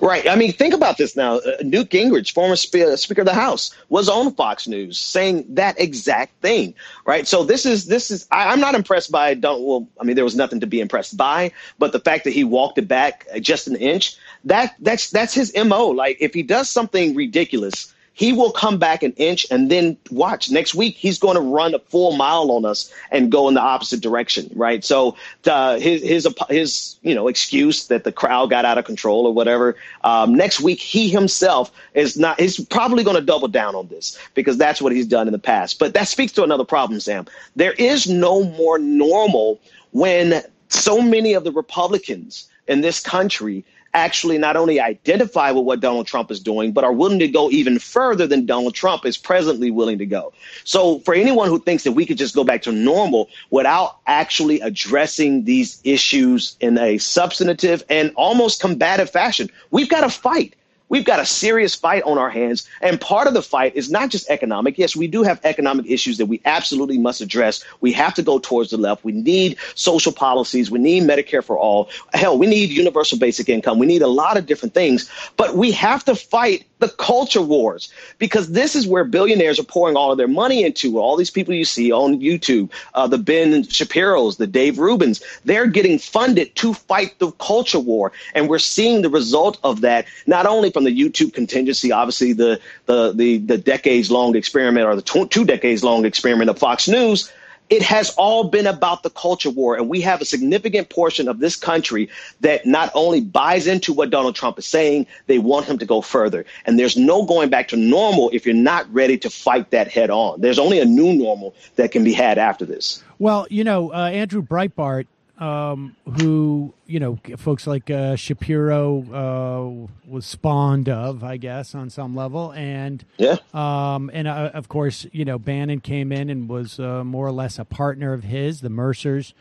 S10: Right. I mean, think about this now. Uh, Newt Gingrich, former spe- Speaker of the House, was on Fox News saying that exact thing. Right. So this is this is. I, I'm not impressed by. Don't. Well, I mean, there was nothing to be impressed by, but the fact that he walked it back just an inch. That that's that's his mo. Like if he does something ridiculous. He will come back an inch and then watch next week. He's going to run a full mile on us and go in the opposite direction, right? So uh, his his his you know excuse that the crowd got out of control or whatever. Um, next week he himself is not. He's probably going to double down on this because that's what he's done in the past. But that speaks to another problem, Sam. There is no more normal when so many of the Republicans in this country actually not only identify with what Donald Trump is doing, but are willing to go even further than Donald Trump is presently willing to go. So, for anyone who thinks that we could just go back to normal without actually addressing these issues in a substantive and almost combative fashion, we've got to fight. We've got a serious fight on our hands. And part of the fight is not just economic. Yes, we do have economic issues that we absolutely must address. We have to go towards the left. We need social policies. We need Medicare for all. Hell, we need universal basic income. We need a lot of different things. But we have to fight the culture wars because this is where billionaires are pouring all of their money into. All these people you see on YouTube, uh, the Ben Shapiro's, the Dave Rubins they're getting funded to fight the culture war. And we're seeing the result of that, not only from the YouTube contingency, obviously the, the, the, the decades long experiment or the tw- two decades long experiment of Fox News. It has all been about the culture war. And we have a significant portion of this country that not only buys into what Donald Trump is saying, they want him to go further. And there's no going back to normal if you're not ready to fight that head on. There's only a new normal that can be had after this.
S3: Well, you know, uh, Andrew Breitbart, um, who you know, folks like uh, Shapiro uh, was spawned of, I guess, on some level, and
S10: yeah,
S3: um, and uh, of course, you know, Bannon came in and was uh, more or less a partner of his, the Mercers.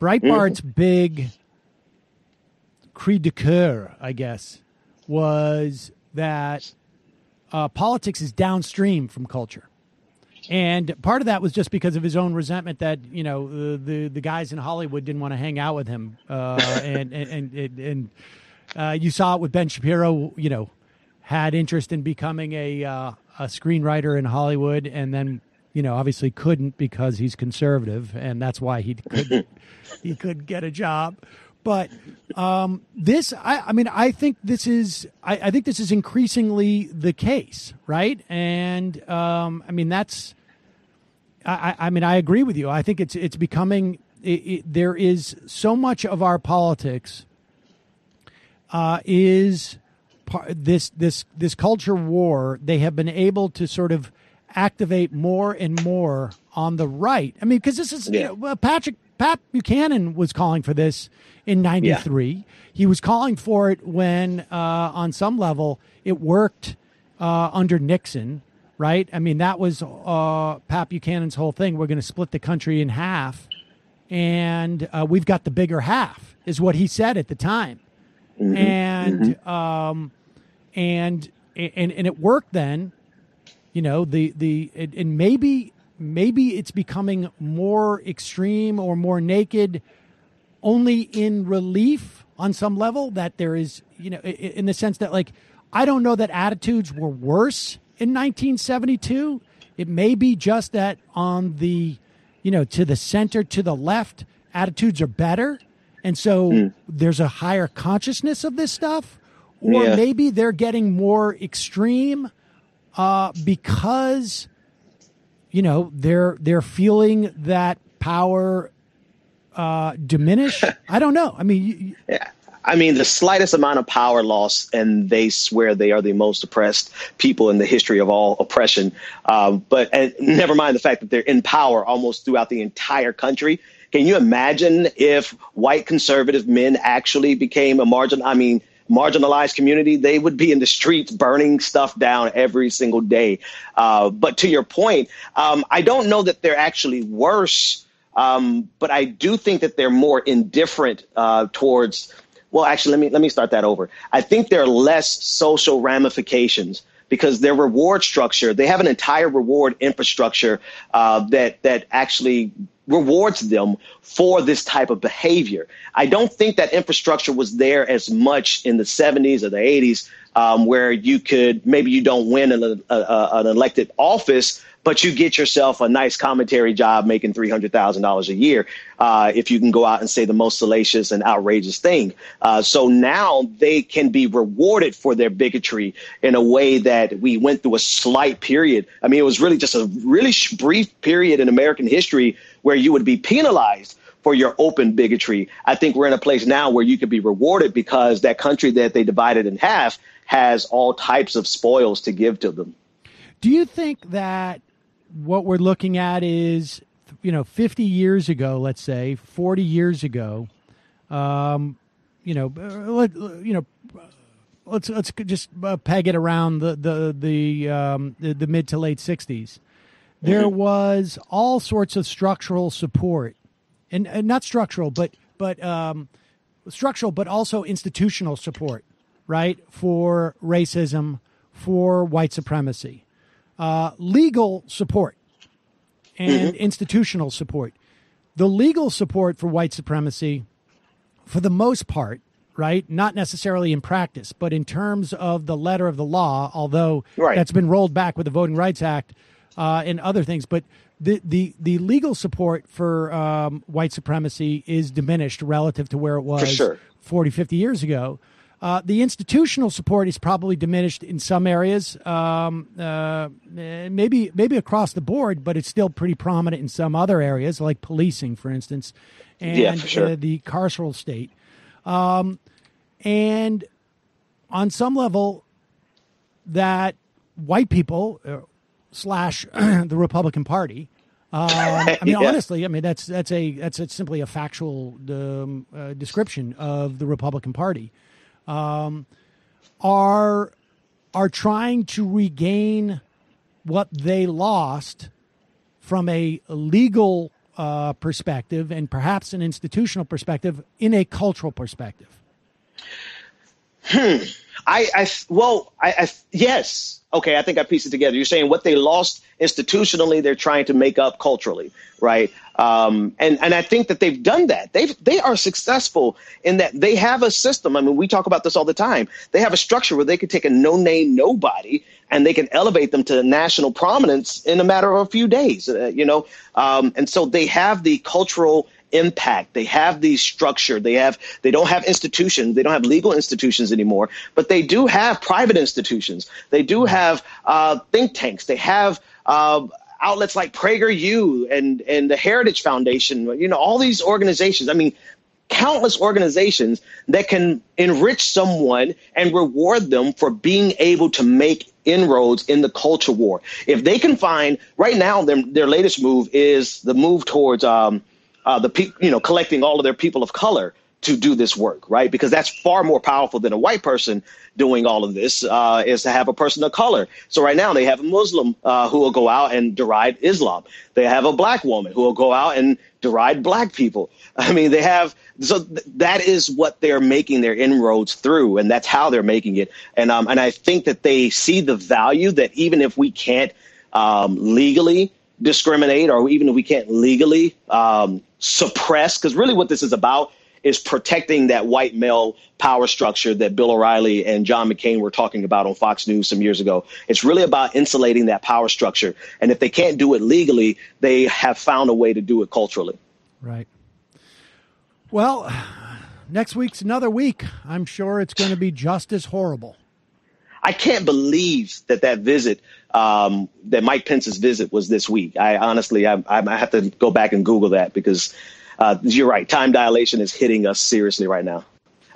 S3: Breitbart's big cri de coeur, I guess, was that uh, politics is downstream from culture. And part of that was just because of his own resentment that you know the the, the guys in Hollywood didn't want to hang out with him, uh, and and and, and uh, you saw it with Ben Shapiro. You know, had interest in becoming a uh, a screenwriter in Hollywood, and then you know obviously couldn't because he's conservative, and that's why he couldn't he couldn't get a job. But um, this, I, I mean, I think this is, I, I think this is increasingly the case, right? And um, I mean, that's, I, I mean, I agree with you. I think it's it's becoming. It, it, there is so much of our politics uh, is par- this this this culture war. They have been able to sort of activate more and more on the right. I mean, because this is you know, Patrick Pat Buchanan was calling for this in '93. Yeah. He was calling for it when, uh, on some level, it worked uh, under Nixon, right? I mean, that was uh, Pat Buchanan's whole thing. We're going to split the country in half, and uh, we've got the bigger half, is what he said at the time.
S10: Mhm,
S3: and um, and and and it worked then. You know the the and and maybe maybe it's becoming more extreme or more naked, only in relief on some level that there is you know in the sense that like I don't know that attitudes were worse in 1972. It may be just that on the you know to the center to the left attitudes are better and so there's a higher consciousness of this stuff or
S10: Yeah.
S3: maybe they're getting more extreme uh, because you know they're they're feeling that power uh, diminish i don't know i mean you-
S10: Yeah. I mean, the slightest amount of power loss, and they swear they are the most oppressed people in the history of all oppression. Um, but never mind the fact that they're in power almost throughout the entire country. Can you imagine if white conservative men actually became a margin? I mean, marginalized community, they would be in the streets burning stuff down every single day. Uh, but to your point, um, I don't know that they're actually worse, um, but I do think that they're more indifferent uh, towards. Well, actually, let me let me start that over. I think there are less social ramifications because their reward structure, they have an entire reward infrastructure uh, that that actually rewards them for this type of behavior. I don't think that infrastructure was there as much in the 70s or the 80s, um, where you could maybe you don't win an, a, a, an elected office, but you get yourself a nice commentary job making $300,000 a year uh, if you can go out and say the most salacious and outrageous thing. Uh, so now they can be rewarded for their bigotry in a way that we went through a slight period. I mean, it was really just a really brief period in American history where you would be penalized for your open bigotry. I think we're in a place now where you could be rewarded because that country that they divided in half has all types of spoils to give to them.
S3: do you think that what we're looking at is you know 50 years ago let's say 40 years ago um, you know uh, let, you know let's let's just uh, peg it around the the the um, the, the mid to late 60s there
S10: Mm-hmm.
S3: was all sorts of structural support and, and not structural but but um, structural but also institutional support right for racism for white supremacy uh, legal support and institutional support the legal support for white supremacy for the most part right not necessarily in practice but in terms of the letter of the law although
S10: Right.
S3: that's been rolled back with the voting rights act uh, and other things but the, the, the legal support for um, white supremacy is diminished relative to where it was
S10: sure.
S3: 40 50 years ago uh, the institutional support is probably diminished in some areas, um, uh, maybe maybe across the board, but it's still pretty prominent in some other areas, like policing, for instance, and
S10: Yeah, for sure.
S3: uh, the carceral state. Um, and on some level, that white people uh, slash the Republican Party. Um, I mean,
S10: Yeah.
S3: honestly, I mean that's that's a that's a, simply a factual um, uh, description of the Republican Party. Um, are are trying to regain what they lost from a legal uh, perspective and perhaps an institutional perspective in a cultural perspective.
S10: Hmm. I, I, well, I, I, yes. Okay, I think I pieced it together. You're saying what they lost institutionally, they're trying to make up culturally, right? Um, and and I think that they've done that. They they are successful in that they have a system. I mean, we talk about this all the time. They have a structure where they could take a no name nobody and they can elevate them to national prominence in a matter of a few days. Uh, you know, um, and so they have the cultural impact. They have these structure. They have they don't have institutions. They don't have legal institutions anymore, but they do have private institutions. They do have uh, think tanks. They have uh, outlets like PragerU and and the Heritage Foundation. You know, all these organizations. I mean, countless organizations that can enrich someone and reward them for being able to make inroads in the culture war. If they can find right now, their their latest move is the move towards um, uh, the pe- you know collecting all of their people of color to do this work, right? Because that's far more powerful than a white person doing all of this. Uh, is to have a person of color. So right now they have a Muslim uh, who will go out and deride Islam. They have a black woman who will go out and deride black people. I mean, they have so th- that is what they're making their inroads through, and that's how they're making it. And um, and I think that they see the value that even if we can't um, legally discriminate, or even if we can't legally um, suppress, because really what this is about is protecting that white male power structure that Bill O'Reilly and John McCain were talking about on Fox News some years ago. It's really about insulating that power structure. And if they can't do it legally, they have found a way to do it culturally.
S3: Right. Well, next week's another week. I'm sure it's going to be just as horrible.
S10: I can't believe that that visit, um, that Mike Pence's visit was this week. I honestly, I, I have to go back and Google that because uh, you're right. Time dilation is hitting us seriously right now.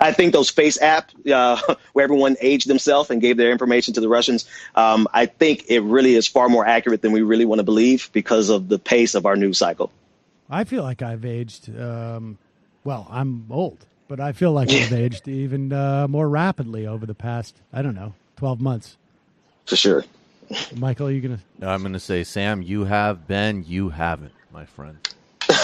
S10: I think those FaceApp uh, where everyone aged themselves and gave their information to the Russians. Um, I think it really is far more accurate than we really want to believe because of the pace of our news cycle.
S3: I feel like I've aged. Um, well, I'm old, but I feel like I've aged even uh, more rapidly over the past. I don't know, twelve months.
S10: For sure.
S3: Michael, are you gonna?
S7: No, I'm going to say, Sam, you have been, you haven't, my friend.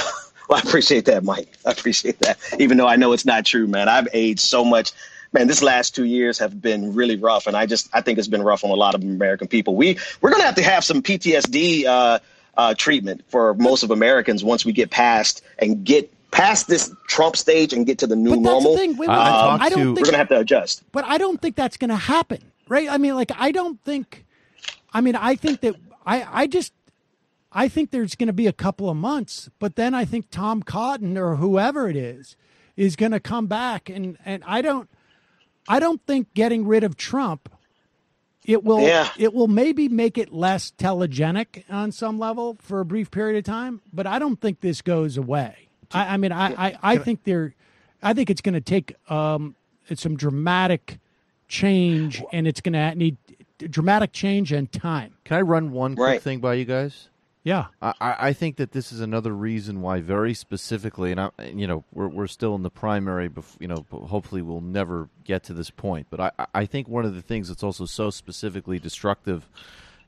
S10: Well, I appreciate that, Mike. I appreciate that. Even though I know it's not true, man. I've aged so much. Man, this last two years have been really rough, and I just I think it's been rough on a lot of American people. We we're gonna have to have some PTSD uh, uh, treatment for most of Americans once we get past and get past this Trump stage and get to the new
S3: But that's the
S10: normal.
S3: thing. Wait, wait,
S10: um,
S3: I don't think-
S10: we're gonna have to adjust.
S3: But I don't think that's going to happen, right? I mean, like, I don't think. I mean, I think that I, I just, I think there's going to be a couple of months, but then I think Tom Cotton or whoever it is is going to come back, and and I don't, I don't think getting rid of Trump, it will,
S10: Yeah.
S3: it will maybe make it less telegenic on some level for a brief period of time, but I don't think this goes away. I, I mean, I, I, I think there, I think it's going to take um, some dramatic change, and it's going to need dramatic change and time.
S7: Can I run one quick
S10: Right.
S7: thing by you guys?
S3: Yeah.
S7: I, I I think that this is another reason why, very specifically, and I, you know, we're we're still in the primary. Bef- you know, but hopefully, we'll never get to this point. But I I- I think one of the things that's also so specifically destructive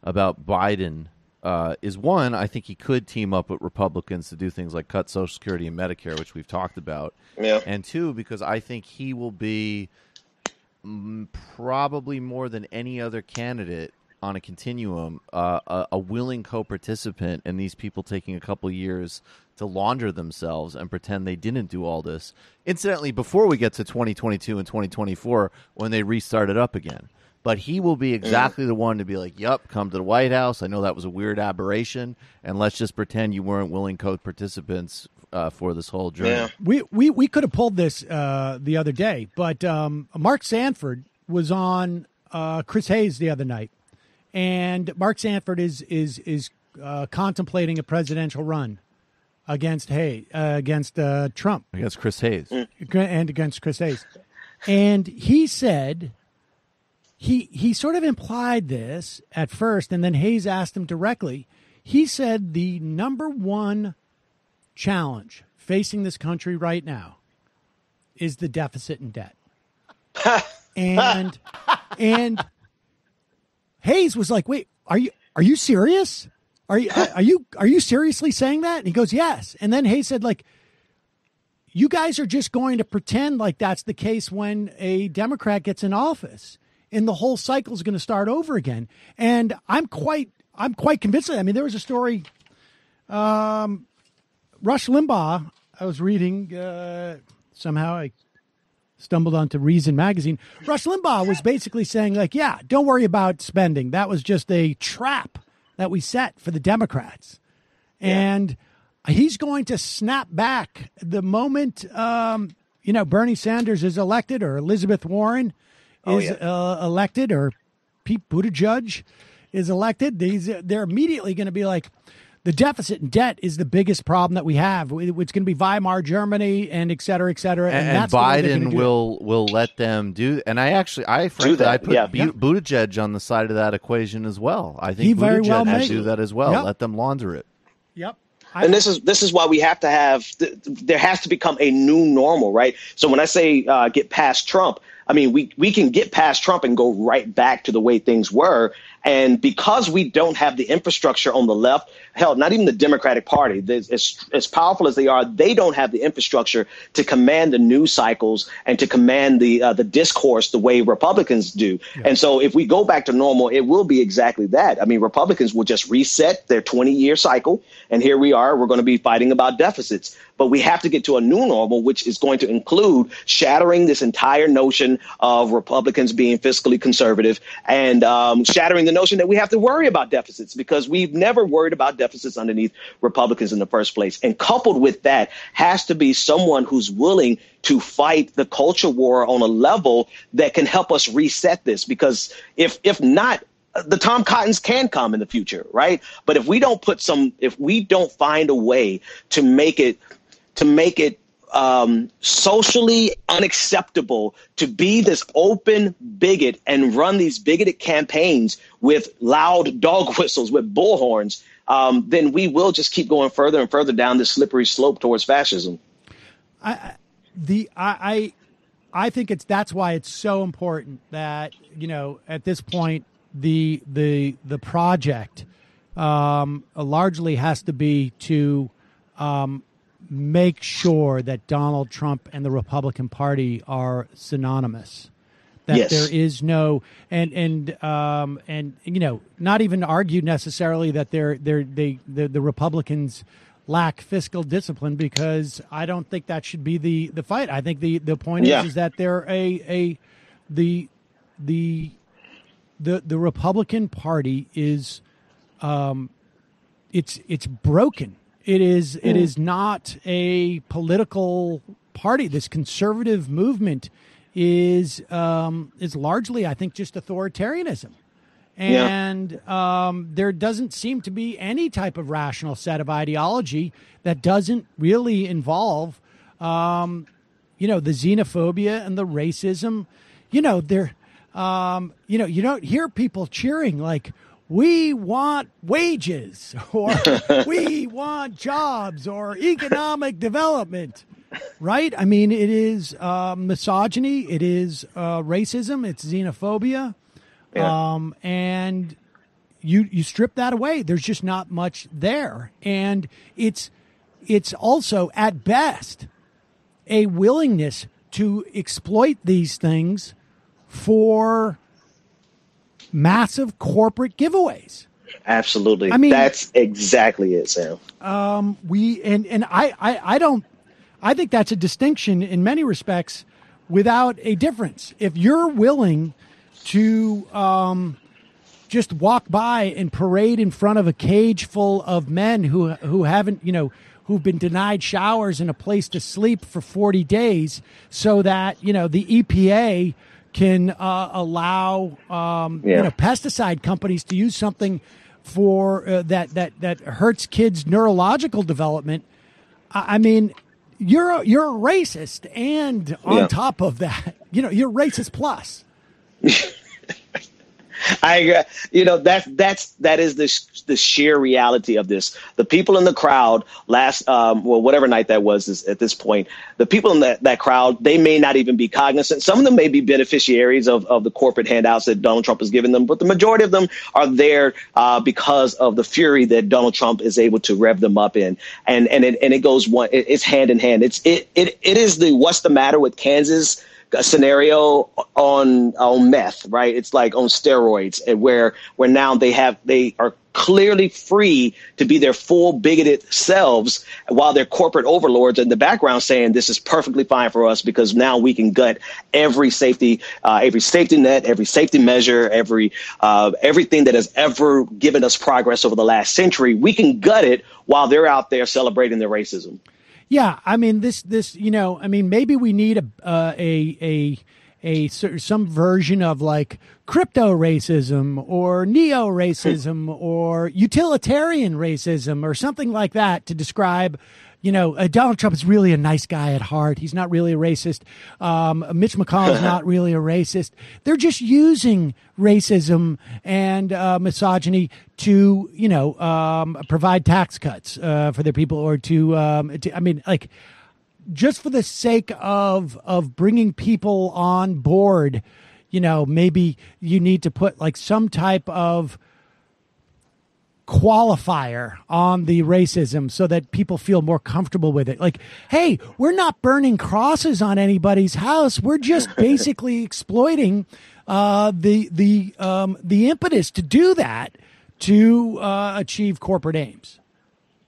S7: about Biden uh, is one. I think he could team up with Republicans to do things like cut Social Security and Medicare, which we've talked about.
S10: Yeah.
S7: And two, because I think he will be probably more than any other candidate on a continuum, uh, a, a willing co-participant and these people taking a couple years to launder themselves and pretend they didn't do all this. Incidentally, before we get to 2022 and 2024, when they restart it up again. But he will be exactly the one to be like, "Yup, come to the White House. I know that was a weird aberration, and let's just pretend you weren't willing co-participants uh, for this whole journey."
S10: Yeah.
S3: We we we could have pulled this uh, the other day, but um, Mark Sanford was on uh, Chris Hayes the other night, and Mark Sanford is is is uh, contemplating a presidential run against Hay uh, against uh, Trump
S7: Against Chris Hayes.
S3: and against Chris Hayes, and he said he he sort of implied this at first, and then Hayes asked him directly. He said the number one challenge facing this country right now is the deficit and debt. and and Hayes was like, "Wait, are you are you serious? Are you are you are you seriously saying that?" And he goes, "Yes." And then Hayes said, "Like, you guys are just going to pretend like that's the case when a Democrat gets in office, and the whole cycle is going to start over again." And I'm quite I'm quite convinced. Of that. I mean, there was a story. Um, Rush Limbaugh. I was reading uh, somehow. I stumbled onto Reason magazine. Rush Limbaugh was basically saying, like, yeah, don't worry about spending. That was just a trap that we set for the Democrats. And he's going to snap back the moment, um, you know, Bernie Sanders is elected or Elizabeth Warren is
S10: yeah.
S3: uh, elected or Pete Buttigieg is elected. These, they're immediately going to be like, the deficit and debt is the biggest problem that we have. It's going to be Weimar Germany and et cetera, et cetera. And,
S7: and, and
S3: that's the way they're gonna
S7: Biden
S3: do it.
S7: will will let them do. And I actually, I frankly,
S10: that,
S7: I put
S10: yeah.
S7: Bu- Buttigieg on the side of that equation as well. I think
S3: He very
S7: Buttigieg
S3: well may.
S7: do that as well.
S3: Yep.
S7: Let them launder it.
S3: Yep.
S10: and this is this is why we have to have there has to become a new normal right so when i say uh, get past trump i mean we we can get past trump and go right back to the way things were And because we don't have the infrastructure on the left, hell, not even the Democratic Party, as, as powerful as they are, they don't have the infrastructure to command the news cycles and to command the uh, the discourse the way Republicans do. Yeah. And so, if we go back to normal, it will be exactly that. I mean, Republicans will just reset their 20 year cycle, and here we are. We're going to be fighting about deficits. But we have to get to a new normal, which is going to include shattering this entire notion of Republicans being fiscally conservative and um, shattering the notion that we have to worry about deficits because we've never worried about deficits underneath Republicans in the first place. And coupled with that has to be someone who's willing to fight the culture war on a level that can help us reset this. Because if if not, the Tom Cottons can come in the future, right? But if we don't put some, if we don't find a way to make it to make it um, socially unacceptable to be this open bigot and run these bigoted campaigns with loud dog whistles, with bullhorns, um, then we will just keep going further and further down this slippery slope towards fascism.
S3: I, the I, I I think it's that's why it's so important that you know at this point the the the project um, largely has to be to um, make sure that Donald Trump and the Republican Party are synonymous. That yes. there is no and and um, and you know not even argue necessarily that they're they're they the, the Republicans lack fiscal discipline because I don't think that should be the the fight. I think the the point yeah. is is that they're a a the the the the Republican Party is um it's it's broken it is it is not a political party. This conservative movement is um, is largely, I think, just authoritarianism. And yeah. um, there doesn't seem to be any type of rational set of ideology that doesn't really involve, um, you know, the xenophobia and the racism. You know, there, um, you know, you don't hear people cheering like, we want wages or we want jobs or economic development right? I mean it is uh, misogyny it is uh, racism it's xenophobia. Yeah. um, and you you strip that away there's just not much there. And it's it's also at best a willingness to exploit these things for massive corporate giveaways.
S10: Absolutely. I mean, that's exactly it, Sam.
S3: Um, we and and I, I I don't. I think that's a distinction in many respects, without a difference. If you're willing to um, just walk by and parade in front of a cage full of men who who haven't, you know, who've been denied showers and a place to sleep for 40 days, so that you know the EPA can uh, allow um, yeah. you know pesticide companies to use something for uh, that that that hurts kids' neurological development. I mean, you're a, you're a racist, and on yeah. top of that, you know, you're racist plus.
S10: I, you know, that that's that is the the sheer reality of this. The people in the crowd last, um, well, whatever night that was is, at this point, the people in that, that crowd, they may not even be cognizant. Some of them may be beneficiaries of, of the corporate handouts that Donald Trump has given them, but the majority of them are there uh, because of the fury that Donald Trump is able to rev them up in, and and it, and it goes one, it, it's hand in hand. It's it it it is the what's the matter with Kansas scenario on on meth, right? It's like on steroids, and where where now they have they are clearly free to be their full bigoted selves while their corporate overlords in the background saying this is perfectly fine for us because now we can gut every safety uh, every safety net every safety measure every uh, everything that has ever given us progress over the last century we can gut it while they're out there celebrating their racism
S3: yeah, I mean this this you know I mean maybe we need a uh, a a a some version of like crypto racism or neo racism or utilitarian racism or something like that to describe you know, uh, Donald Trump is really a nice guy at heart. He's not really a racist. Um, Mitch McConnell is not really a racist. They're just using racism and uh, misogyny to, you know, um, provide tax cuts uh, for their people or to, um, to, I mean, like, just for the sake of of bringing people on board you know, maybe you need to put like some type of qualifier on the racism so that people feel more comfortable with it. Like, hey, we're not burning crosses on anybody's house. We're just basically exploiting uh, the the um, the impetus to do that to uh, achieve corporate aims.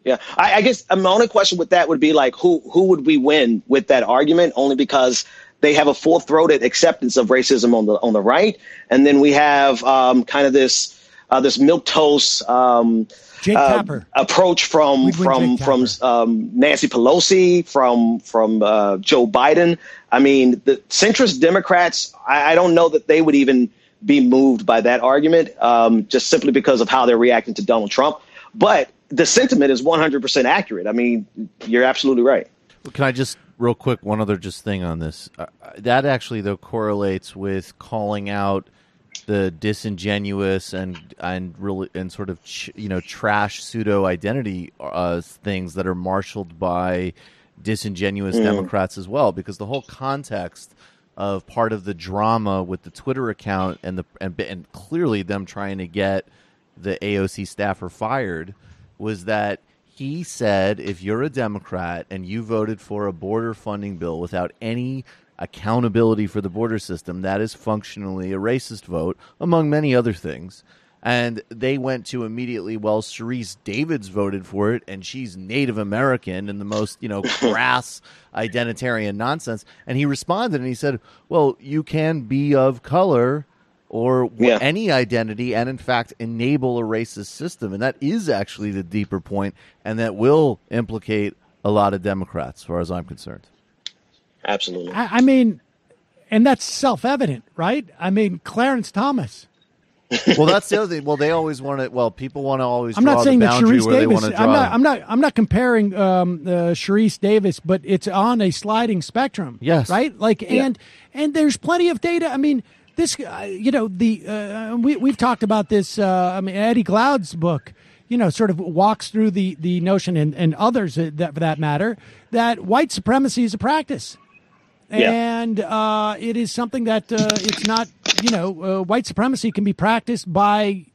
S10: Yeah, I, I guess my only question with that would be like, who who would we win with that argument? Only because they have a full throated acceptance of racism on the on the right, and then we have um, kind of this uh, this milk toast um, uh, approach from from from um, Nancy Pelosi, from from uh, Joe Biden. I mean, the centrist Democrats. I, I, don't know that they would even be moved by that argument, um, just simply because of how they're reacting to Donald Trump. But the sentiment is 100% accurate. I mean, you're absolutely right.
S7: Can I just real quick one other just thing on this? Uh, that actually though correlates with calling out the disingenuous and and really and sort of ch- you know trash pseudo identity uh, things that are marshaled by disingenuous mm. Democrats as well, because the whole context of part of the drama with the Twitter account and the and, and clearly them trying to get the AOC staffer fired was that he said if you're a Democrat and you voted for a border funding bill without any accountability for the border system, that is functionally a racist vote, among many other things. And they went to immediately, well, Sharice Davids voted for it, and she's Native American and the most, you know, crass identitarian nonsense. And he responded and he said, well, you can be of color or yeah. any identity and in fact enable a racist system and that is actually the deeper point and that will implicate a lot of democrats as far as i'm concerned
S10: Absolutely.
S3: I, I mean, and that's self evident, right? I mean, Clarence Thomas.
S7: well, that's the other thing. Well, they always want to. Well, people want to always.
S3: I'm not saying
S7: that
S3: Sharice Davids. I'm not. I'm not. I'm not comparing um, uh, Sharice Davids, but it's on a sliding spectrum.
S7: Yes.
S3: Right. Like, yeah. and and there's plenty of data. I mean, this. Uh, you know, the uh, we we've talked about this. Uh, I mean, Eddie Glaude's book. You know, sort of walks through the the notion, and and others that for that matter, that white supremacy is a practice and uh, it is something that uh, it's not you know uh, white supremacy can be practiced by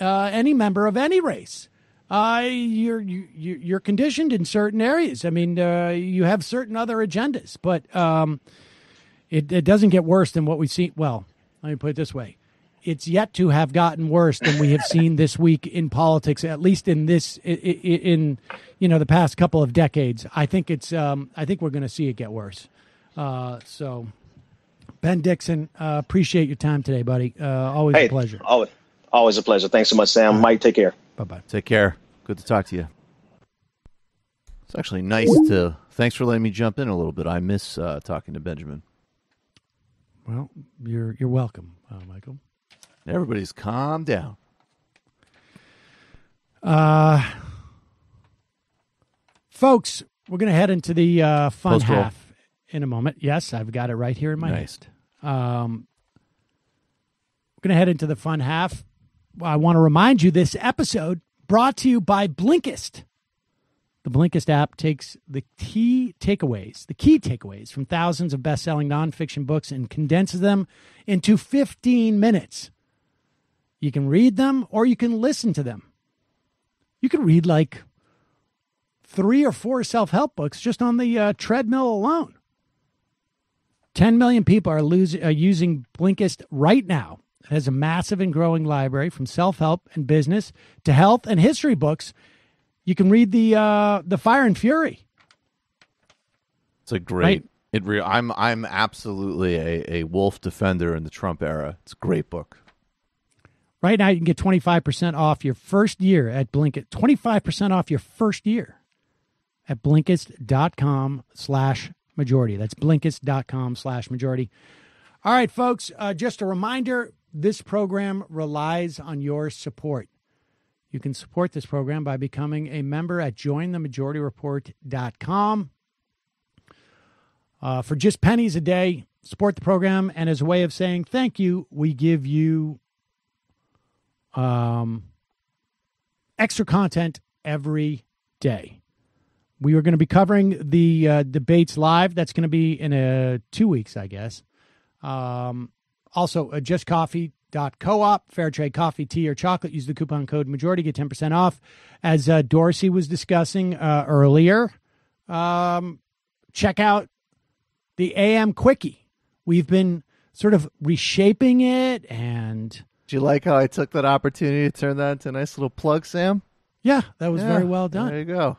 S3: uh, any member of any race. Uh, you're you, you're conditioned in certain areas. I mean, uh, you have certain other agendas, but um, it, it doesn't get worse than what we see. Well, let me put it this way: it's yet to have gotten worse than we have seen this week in politics, at least in this in, in you know the past couple of decades. I think it's um, I think we're going to see it get worse. Uh, so, Ben Dixon, uh, appreciate your time today, buddy. Uh, always
S10: hey,
S3: a pleasure.
S10: Always, always a pleasure. Thanks so much, Sam. Mike, take care.
S3: Bye bye.
S7: Take care. Good to talk to you. It's actually nice to. Thanks for letting me jump in a little bit. I miss uh, talking to Benjamin.
S3: Well, you're you're welcome, uh, Michael.
S7: Everybody's calm down.
S3: Uh, folks, we're going to head into the uh, fun Post-roll. half in a moment. Yes, I've got it right here in my nice. hand. Um, we're going to head into the fun half. I want to remind you this episode brought to you by Blinkist. The Blinkist app takes the key takeaways, the key takeaways from thousands of best selling nonfiction books and condenses them into 15 minutes. You can read them or you can listen to them. You can read like three or four self help books just on the uh, treadmill alone. 10 million people are, losing, are using Blinkist right now. It has a massive and growing library from self help and business to health and history books. You can read the uh, the Fire and Fury.
S7: It's a great. Right? It re- I'm I'm absolutely a, a Wolff defender in the Trump era. It's a great book.
S3: Right now, you can get 25% off your first year at Blinkist. 25% off your first year at Blinkist.com slash majority. That's Blinkist.com slash majority. All right, folks, uh, just a reminder this program relies on your support. You can support this program by becoming a member at jointhemajorityreport.com. Uh, for just pennies a day, support the program. And as a way of saying thank you, we give you um, extra content every day. We are going to be covering the uh, debates live. That's going to be in a two weeks, I guess. Um, also, uh, justcoffee.coop, fair trade coffee, tea, or chocolate. Use the coupon code majority, get 10% off. As uh, Dorsey was discussing uh, earlier, um, check out the AM Quickie. We've been sort of reshaping it and.
S7: Do you like how I took that opportunity to turn that into a nice little plug, Sam?
S3: Yeah, that was
S7: Yeah,
S3: very well done.
S7: There you go.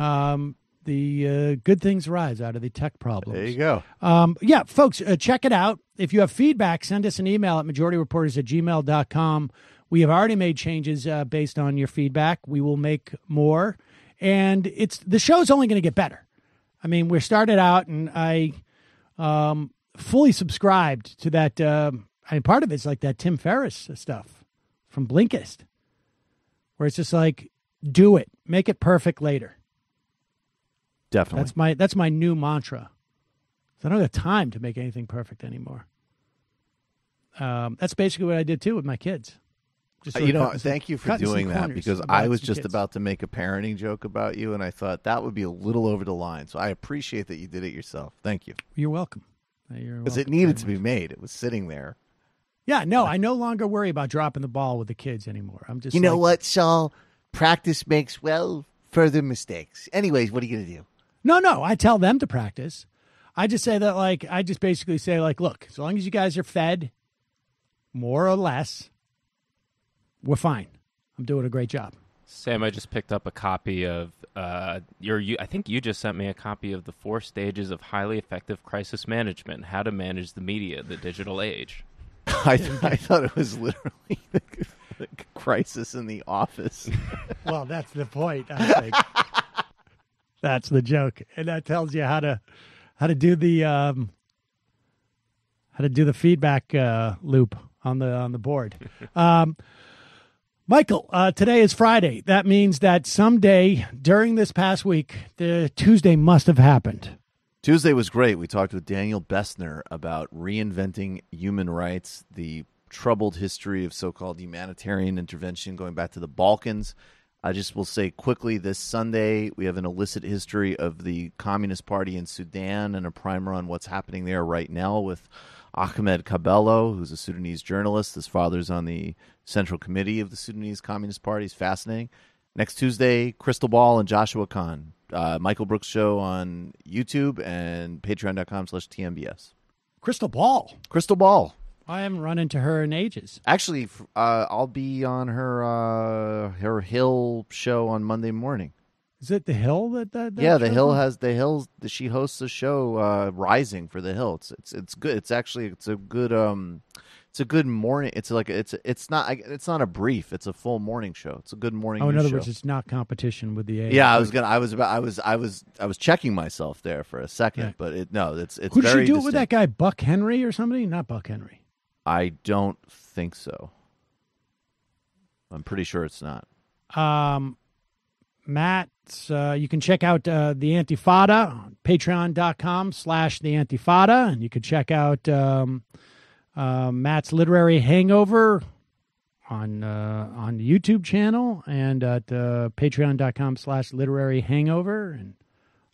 S3: Um, the uh, good things rise out of the tech problems.
S7: There you go.
S3: Um, yeah, folks, uh, check it out. If you have feedback, send us an email at majorityreporters at gmail.com. We have already made changes uh, based on your feedback. We will make more. And it's the show's only going to get better. I mean, we started out, and I um, fully subscribed to that. Um, I mean, part of it's like that Tim Ferriss stuff from Blinkist, where it's just like, do it, make it perfect later.
S7: Definitely.
S3: That's my that's my new mantra. I don't have time to make anything perfect anymore. Um, that's basically what I did too with my kids. Just
S7: Uh, you know,
S3: some-
S7: thank you for doing that because I was just
S3: kids.
S7: about to make a parenting joke about you, and I thought that would be a little over the line. So I appreciate that you did it yourself. Thank you.
S3: You're welcome.
S7: Because it needed to be made. It was sitting there.
S3: Yeah, no, I no longer worry about dropping the ball with the kids anymore. I'm just
S9: you know what, Saul? Practice makes, well, further mistakes. Anyways, what are you going to do?
S3: No, no, I tell them to practice. I just say that like I just basically say like, look, as long as you guys are fed, more or less, we're fine. I'm doing a great job.
S5: Sam, I just picked up a copy of uh, your. You, I think you just sent me a copy of the four stages of highly effective crisis management: how to manage the media, the digital age.
S7: I, I thought it was literally the, the crisis in the office.
S3: Well, that's the point. I think that's the joke, and that tells you how to how to do the um, how to do the feedback uh, loop on the on the board. Um, Michael, uh, today is Friday. That means that someday during this past week, the Tuesday must have happened.
S7: Tuesday was great. We talked with Daniel Bessner about reinventing human rights, the troubled history of so called humanitarian intervention going back to the Balkans. I just will say quickly this Sunday, we have an illicit history of the Communist Party in Sudan and a primer on what's happening there right now with Ahmed Kaballo, who's a Sudanese journalist. His father's on the Central Committee of the Sudanese Communist Party. It's fascinating. Next Tuesday, Krystal Ball and Joshua Kahn. Uh, Michael Brooks Show on YouTube and patreon.com slash TMBS.
S3: Krystal Ball.
S7: Krystal Ball.
S3: I haven't run into her in ages.
S7: Actually, uh, I'll be on her uh, her Hill show on Monday morning.
S3: Is it the Hill that that? that
S7: yeah, the Hill
S3: on?
S7: has the Hill. She hosts a show, uh, Rising for the Hill. It's it's it's good. It's actually it's a good um, it's a good morning. It's like it's it's not it's not a brief. It's a full morning show. It's a good morning.
S3: Oh, in other
S7: show.
S3: words, it's not competition with the A.
S7: yeah, I was gonna. I was about. I was. I was. I was checking myself there for a second,
S3: Yeah.
S7: but it no. It's it's very.
S3: she do it with? That guy Buck Henry or somebody? Not Buck Henry.
S7: I don't think so. I'm pretty sure it's not.
S3: Um, Matt, uh, you can check out uh, the Antifada on patreon.com slash the Antifada. And you can check out um, uh, Matt's Literary Hangover on uh, on the YouTube channel and at uh, patreon.com slash literary hangover. And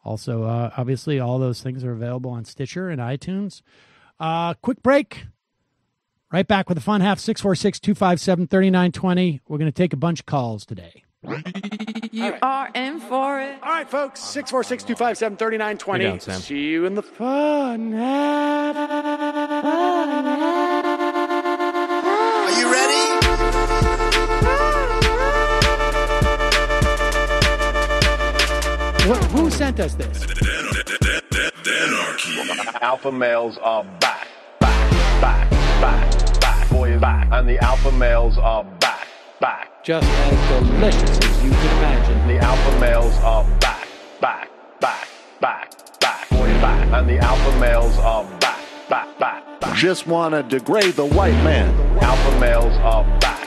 S3: also, uh, obviously, all those things are available on Stitcher and iTunes. Quick break. Right back with the fun half 646 257 3920. We're going to take a bunch of calls today.
S11: You are in for it.
S3: All right, folks. 646 257 3920.
S5: You're down, Sam.
S3: See you in the fun half.
S12: Are you ready?
S3: What, who sent us this?
S13: Alpha males are back, back, back, back, back. Boy is back. And the alpha males are back, back.
S3: Just as delicious as you can imagine.
S13: The alpha males are back, back, back, back, back. Back. And the alpha males are back, back, back, back.
S7: Just want to degrade the white man.
S13: Alpha males are back.